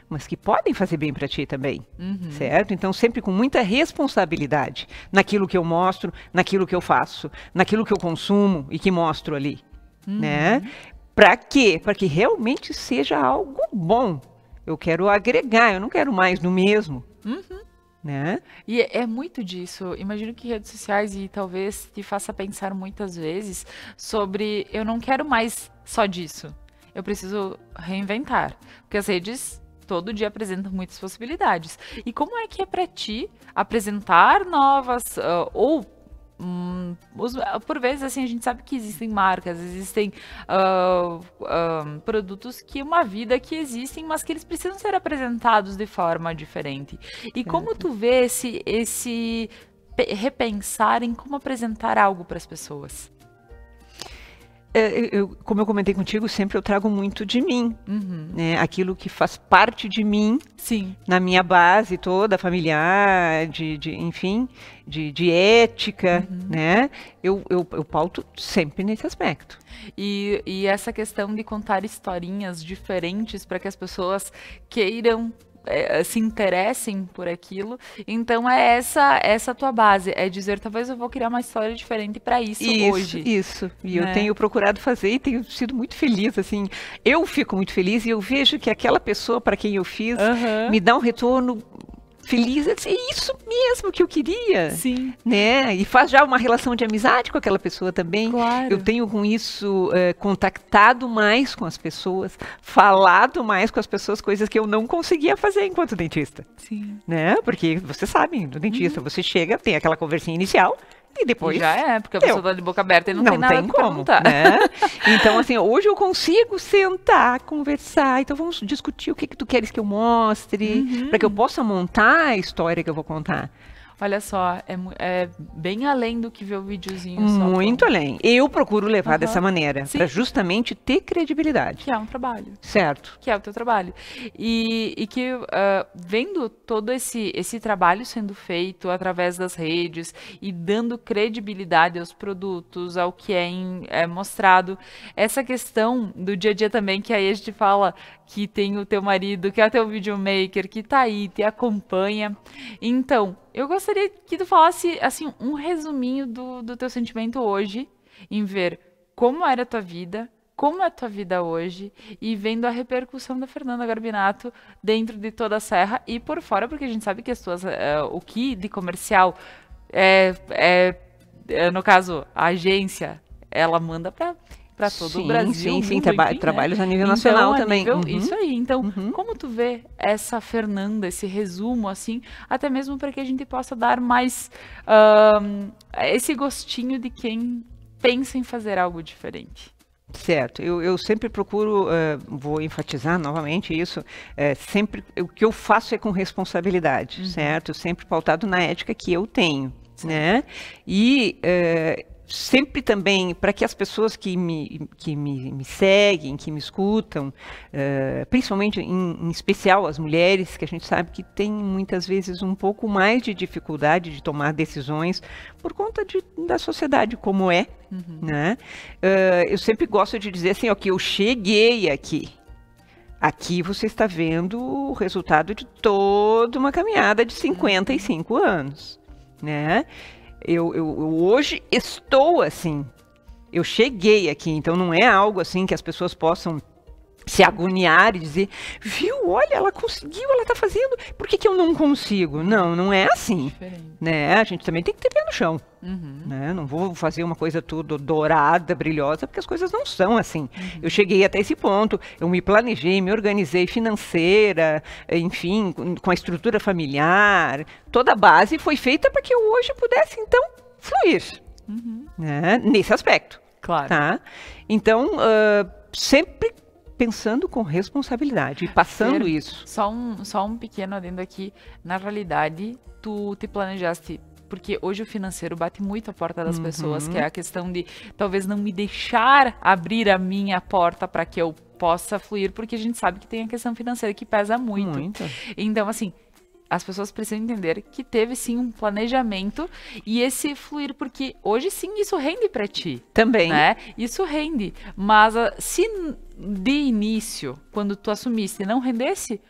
Speaker 2: mas que podem fazer bem para ti também.
Speaker 1: Uhum.
Speaker 2: Certo? Então, sempre com muita responsabilidade naquilo que eu mostro, naquilo que eu faço, naquilo que eu consumo e que mostro ali. Né? Para quê? Para que realmente seja algo bom. Eu quero agregar, eu não quero mais do mesmo. Né?
Speaker 1: E é, é muito disso. Imagino que redes sociais e talvez te faça pensar muitas vezes sobre eu não quero mais só disso. Eu preciso reinventar. Porque as redes todo dia apresentam muitas possibilidades. E como é que é para ti apresentar novas ah, ou hum, os- ah, por vezes assim a gente sabe que existem marcas, existem ah, ah, produtos que uma vida que existem, mas que eles precisam ser apresentados de forma diferente. E como tu vê esse, esse pe- repensar em como apresentar algo para as pessoas?
Speaker 2: É, eu- como eu comentei contigo, sempre eu trago muito de mim.
Speaker 1: Uhum.
Speaker 2: Né? Aquilo que faz parte de mim,
Speaker 1: Sim.
Speaker 2: na minha base toda familiar, de, de- enfim, de, de ética, né? Eu, eu, eu pauto sempre nesse aspecto.
Speaker 1: E, e essa questão de contar historinhas diferentes para que as pessoas queiram é, se interessem por aquilo. Então é essa essa tua base, é dizer talvez eu vou criar uma história diferente para isso,
Speaker 2: isso,
Speaker 1: hoje.
Speaker 2: Isso. E
Speaker 1: né?
Speaker 2: eu tenho procurado fazer e tenho sido muito feliz assim. Eu fico muito feliz e eu vejo que aquela pessoa para quem eu fiz
Speaker 1: Aham.
Speaker 2: me dá um retorno feliz, é "É isso mesmo que eu queria,
Speaker 1: Sim.
Speaker 2: né? E faz já uma relação de amizade com aquela pessoa também.
Speaker 1: Claro.
Speaker 2: Eu tenho com isso eh, contactado mais com as pessoas, falado mais com as pessoas, coisas que eu não conseguia fazer enquanto dentista,
Speaker 1: Sim.
Speaker 2: né? Porque você sabe, do dentista, você chega, tem aquela conversinha inicial e depois
Speaker 1: já é, porque a pessoa tá de boca aberta e não, tem nada
Speaker 2: tem como, né? (laughs) Então, assim, hoje eu consigo sentar, conversar. Então, vamos discutir o que, que tu queres que eu mostre,
Speaker 1: Uhum.
Speaker 2: para que eu possa montar a história que eu vou contar.
Speaker 1: Olha só, é, é bem além do que ver o videozinho só.
Speaker 2: Muito além. Eu procuro levar
Speaker 1: Aham.
Speaker 2: dessa maneira, para justamente ter credibilidade.
Speaker 1: Que é um trabalho.
Speaker 2: Certo.
Speaker 1: que é o teu trabalho. E, e que ah, vendo todo esse, esse trabalho sendo feito através das redes e dando credibilidade aos produtos, ao que é, em- é mostrado, essa questão do dia a dia também, que aí a gente fala que tem o teu marido, que é o teu videomaker, que tá aí, te acompanha. Então, eu gostaria que tu falasse, assim, um resuminho do, do teu sentimento hoje, em ver como era a tua vida, como é a tua vida hoje e vendo a repercussão da Fernanda Garbinato dentro de toda a serra e por fora, porque a gente sabe que as tuas, eh, o que de comercial é, é, é, no caso, a agência, ela manda para para todo
Speaker 2: Sim,
Speaker 1: o Brasil.
Speaker 2: sim, sim, traba-
Speaker 1: enfim, né?
Speaker 2: trabalhos a nível
Speaker 1: Então,
Speaker 2: nacional
Speaker 1: a
Speaker 2: também.
Speaker 1: nível-
Speaker 2: Uhum.
Speaker 1: Isso aí. Então,
Speaker 2: Uhum.
Speaker 1: como tu vê essa Fernanda, esse resumo, assim, até mesmo para que a gente possa dar mais ahn, esse gostinho de quem pensa em fazer algo diferente.
Speaker 2: Certo, eu, eu sempre procuro, eh, vou enfatizar novamente isso, eh, sempre o que eu faço é com responsabilidade, certo? Sempre pautado na ética que eu tenho, né? E eh, sempre também para que as pessoas que me, que me, me seguem, que me escutam, eh, principalmente em, em especial as mulheres, que a gente sabe que tem muitas vezes um pouco mais de dificuldade de tomar decisões por conta de, da sociedade como é, né? Eh, eu sempre gosto de dizer assim, ó, que eu cheguei aqui. Aqui você está vendo o resultado de toda uma caminhada de 55 anos, né? Eu, eu, eu hoje estou assim. Eu cheguei aqui, então não é algo assim que as pessoas possam se agoniar e dizer, viu, olha, ela conseguiu, ela está fazendo, por que, que eu não consigo? Não, não é assim,
Speaker 1: Diferente.
Speaker 2: né? A gente também tem que ter pé no chão,
Speaker 1: Uhum.
Speaker 2: né? Não vou fazer uma coisa tudo dourada, brilhosa, porque as coisas não são assim.
Speaker 1: Uhum.
Speaker 2: Eu cheguei até esse ponto, eu me planejei, me organizei financeira, enfim, com a estrutura familiar, toda a base foi feita para que eu hoje pudesse, então, fluir, né? Nesse aspecto,
Speaker 1: Uhum. Claro.
Speaker 2: tá? Então, ah, sempre pensando com responsabilidade e passando
Speaker 1: Fer,
Speaker 2: isso.
Speaker 1: Só um, só um pequeno adendo aqui. Na realidade, tu te planejaste. Porque hoje o financeiro bate muito a porta das pessoas,
Speaker 2: Uhum.
Speaker 1: que é a questão de talvez não me deixar abrir a minha porta para que eu possa fluir, porque a gente sabe que tem a questão financeira que pesa muito.
Speaker 2: Muito.
Speaker 1: Então, assim, as pessoas precisam entender que teve sim um planejamento e esse fluir, porque hoje sim isso rende para ti
Speaker 2: Também.
Speaker 1: né? Isso rende. Mas ah, se de início, quando tu assumisse, não rendesse,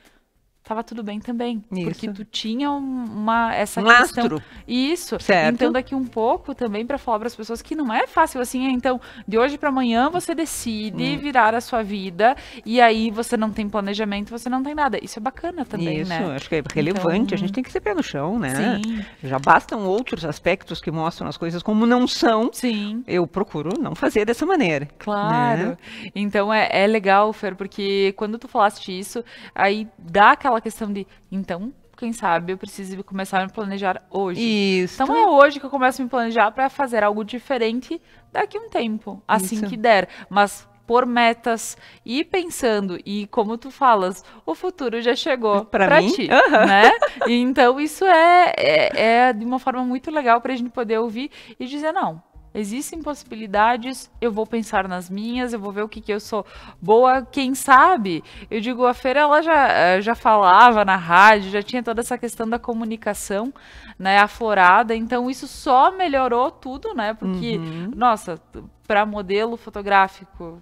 Speaker 1: tava tudo bem também. Porque
Speaker 2: Isso.
Speaker 1: tu tinha um- uma essa
Speaker 2: Um
Speaker 1: questão.
Speaker 2: lastro.
Speaker 1: Isso.
Speaker 2: Certo.
Speaker 1: Então daqui um pouco também para falar para as pessoas que não é fácil assim, é, então, de hoje para amanhã você decide
Speaker 2: Hum.
Speaker 1: virar a sua vida e aí você não tem planejamento, você não tem nada. Isso é bacana também,
Speaker 2: Isso,
Speaker 1: né?
Speaker 2: acho que é relevante.
Speaker 1: Então-
Speaker 2: A gente tem que ser pé no chão, né?
Speaker 1: Sim.
Speaker 2: Já bastam outros aspectos que mostram as coisas como não são.
Speaker 1: Sim.
Speaker 2: Eu procuro não fazer dessa maneira.
Speaker 1: Claro.
Speaker 2: né?
Speaker 1: Então é, é legal, Fer, porque quando tu falaste isso, aí dá aquela questão de, então, quem sabe eu preciso começar a me planejar hoje.
Speaker 2: Isso.
Speaker 1: Então é hoje que eu começo a me planejar para fazer algo diferente daqui a um tempo, assim
Speaker 2: Isso.
Speaker 1: que der. Mas por metas e pensando e como tu falas, o futuro já chegou
Speaker 2: Pra
Speaker 1: para ti,
Speaker 2: Aham.
Speaker 1: né? Então isso é, é, é de uma forma muito legal para a gente poder ouvir e dizer não. Existem possibilidades, eu vou pensar nas minhas, eu vou ver o que, que eu sou boa. Quem sabe? Eu digo, a Feira ela já, eh, já falava na rádio, já tinha toda essa questão da comunicação né, aflorada, então isso só melhorou tudo, né? Porque,
Speaker 2: Uhum.
Speaker 1: nossa, para modelo fotográfico,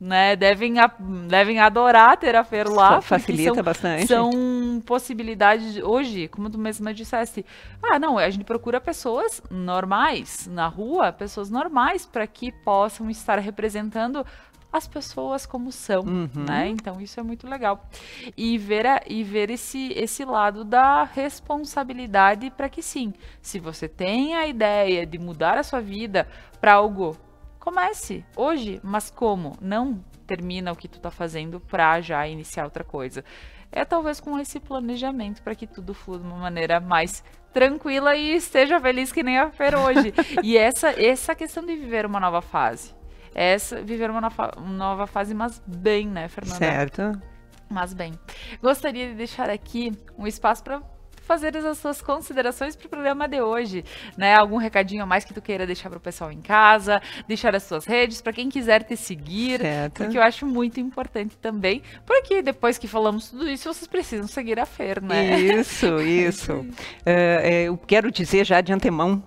Speaker 1: né? Devem, a- devem adorar ter a feira lá.
Speaker 2: Facilita
Speaker 1: são-
Speaker 2: bastante.
Speaker 1: São possibilidades. de- Hoje, como tu mesma disseste, ah, não, a gente procura pessoas normais na rua, pessoas normais, para que possam estar representando as pessoas como são,
Speaker 2: Uhum.
Speaker 1: né? Então isso é muito legal. E ver, a- e ver esse, esse lado da responsabilidade para que sim, se você tem a ideia de mudar a sua vida para algo, comece hoje, mas como? Não termina o que tu tá fazendo para já iniciar outra coisa. É talvez com esse planejamento para que tudo flua de uma maneira mais tranquila e esteja feliz que nem a Fer hoje. (laughs) e essa essa questão de viver uma nova fase. Essa viver uma nova, uma nova fase, mas bem, né, Fernanda?
Speaker 2: Certo.
Speaker 1: Mas bem, gostaria de deixar aqui um espaço para fazer as suas considerações para o programa de hoje, né? Algum recadinho a mais que tu queira deixar para o pessoal em casa, deixar as suas redes para quem quiser te seguir,
Speaker 2: Certo.
Speaker 1: porque eu acho muito importante também, porque depois que falamos tudo isso, vocês precisam seguir a Fer, né?
Speaker 2: Isso, (laughs) isso. É, é, eu quero dizer já de antemão,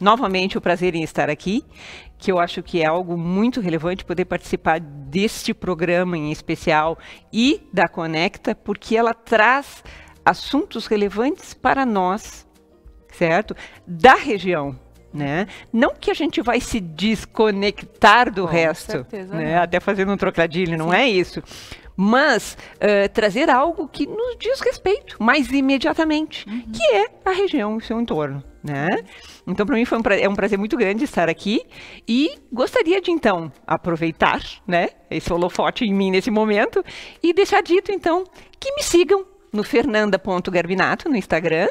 Speaker 2: novamente, o prazer em estar aqui, que eu acho que é algo muito relevante poder participar deste programa em especial e da Conecta, porque ela traz assuntos relevantes para nós, certo? Da região. Né? Não que a gente vai se desconectar do
Speaker 1: Com
Speaker 2: resto,
Speaker 1: certeza
Speaker 2: né? até fazendo um trocadilho, não é isso. Mas eh, trazer algo que nos diz respeito mais imediatamente, que é a região e seu entorno. Né? Então, para mim, foi um pra- é um prazer muito grande estar aqui e gostaria de, então, aproveitar né, esse holofote em mim nesse momento e deixar dito, então, que me sigam no fernanda.garbinato no Instagram,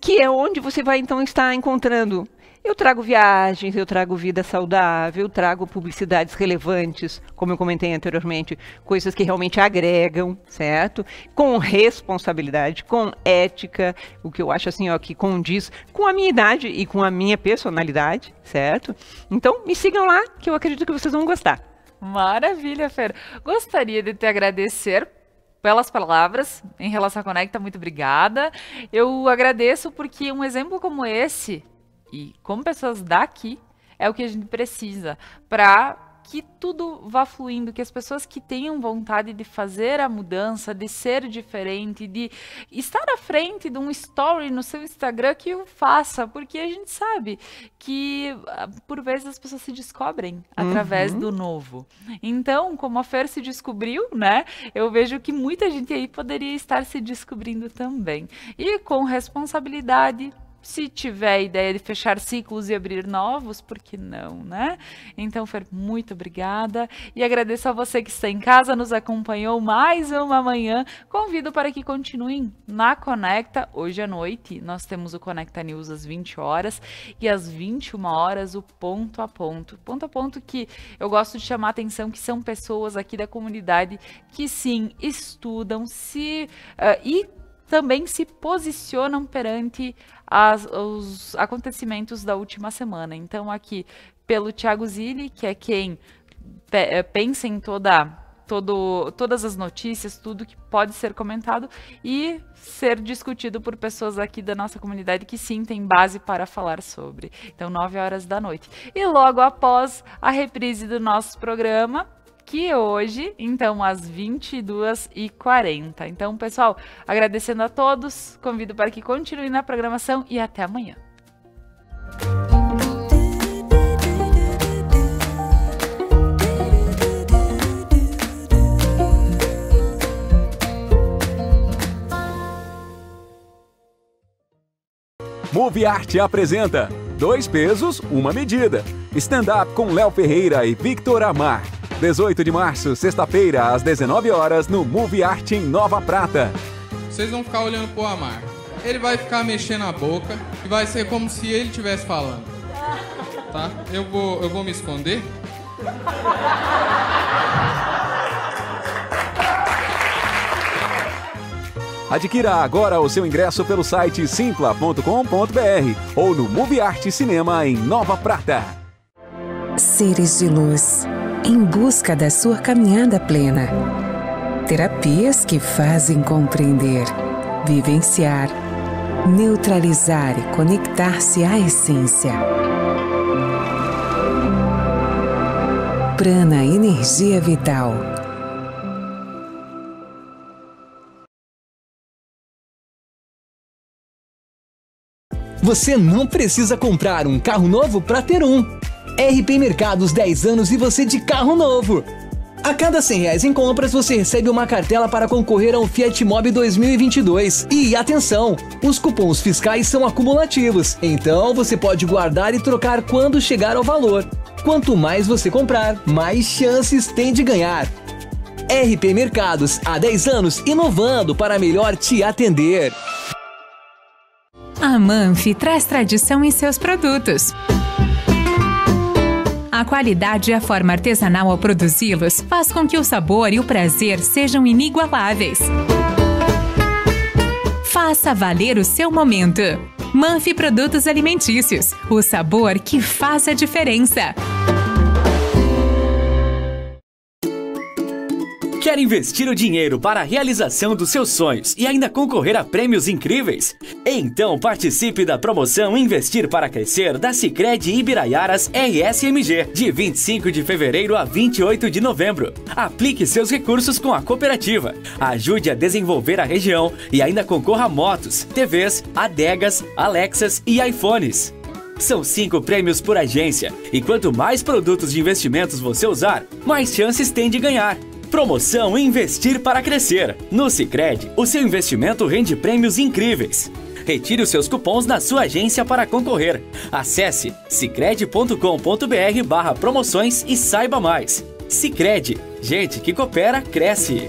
Speaker 2: que é onde você vai, então, estar encontrando eu trago viagens, eu trago vida saudável, eu trago publicidades relevantes, como eu comentei anteriormente, coisas que realmente agregam, certo? Com responsabilidade, com ética, o que eu acho assim, ó, que condiz com a minha idade e com a minha personalidade, certo? Então, me sigam lá, que eu acredito que vocês vão gostar.
Speaker 1: Maravilha, Fer. Gostaria de te agradecer pelas palavras em relação à Conecta, muito obrigada. Eu agradeço porque um exemplo como esse, e como pessoas daqui, é o que a gente precisa para que tudo vá fluindo, que as pessoas que tenham vontade de fazer a mudança, de ser diferente, de estar à frente de um story no seu Instagram, que o faça, porque a gente sabe que ah, por vezes as pessoas se descobrem através
Speaker 2: Uhum.
Speaker 1: do novo. Então, como a Fer se descobriu, né? Eu vejo que muita gente aí poderia estar se descobrindo também. E com responsabilidade, se tiver ideia de fechar ciclos e abrir novos, por que não, né? Então, Fer, muito obrigada. E agradeço a você que está em casa, nos acompanhou mais uma manhã. Convido para que continuem na Conecta. Hoje à noite nós temos o Conecta News às 20 horas e às 21 horas o Ponto a Ponto. Ponto a Ponto que eu gosto de chamar a atenção que são pessoas aqui da comunidade que sim estudam se ah, e também se posicionam perante as- os acontecimentos da última semana. Então, aqui, pelo Thiago Zilli, que é quem pe- eh, pensa em toda, todo, todas as notícias, tudo que pode ser comentado e ser discutido por pessoas aqui da nossa comunidade que sim tem base para falar sobre. Então, 9 horas da noite. E logo após a reprise do nosso programa, que hoje, então, às 22h40. Então, pessoal, agradecendo a todos, convido para que continuem na programação e até amanhã.
Speaker 8: Move Arte apresenta Dois Pesos, Uma Medida. Stand-up com Léo Ferreira e Victor Amar. 18 de março, sexta-feira, às 19 horas, no Move Arte em Nova Prata.
Speaker 9: Vocês vão ficar olhando pro Amar. Ele vai ficar mexendo a boca e vai ser como se ele estivesse falando. Tá? Eu vou, eu vou me esconder.
Speaker 8: Adquira agora o seu ingresso pelo site simpla.com.br ou no Move Arte Cinema em Nova Prata.
Speaker 4: Seres de luz, em busca da sua caminhada plena. Terapias que fazem compreender, vivenciar, neutralizar e conectar-se à essência. Prana Energia Vital.
Speaker 3: Você não precisa comprar um carro novo para ter um. RP Mercados 10 anos e você de carro novo. A cada 100 reais em compras, você recebe uma cartela para concorrer ao Fiat Mobi 2022. E atenção, os cupons fiscais são acumulativos, então você pode guardar e trocar quando chegar ao valor. Quanto mais você comprar, mais chances tem de ganhar. RP Mercados, há 10 anos inovando para melhor te atender.
Speaker 5: A Manfi traz tradição em seus produtos. A qualidade e a forma artesanal ao produzi-los faz com que o sabor e o prazer sejam inigualáveis. Faça valer o seu momento. Manfi Produtos Alimentícios, o sabor que faz a diferença.
Speaker 7: Quer investir o dinheiro para a realização dos seus sonhos e ainda concorrer a prêmios incríveis? Então participe da promoção Investir para Crescer da Sicredi Ibiraiaras RSMG, de 25 de fevereiro a 28 de novembro. Aplique seus recursos com a cooperativa, ajude a desenvolver a região e ainda concorra a motos, TVs, adegas, Alexas e iPhones. São cinco prêmios por agência, e quanto mais produtos de investimentos você usar, mais chances tem de ganhar. Promoção Investir para Crescer. No Sicredi, o seu investimento rende prêmios incríveis. Retire os seus cupons na sua agência para concorrer. Acesse sicredi.com.br barra promoções e saiba mais. Sicredi, gente que coopera, cresce.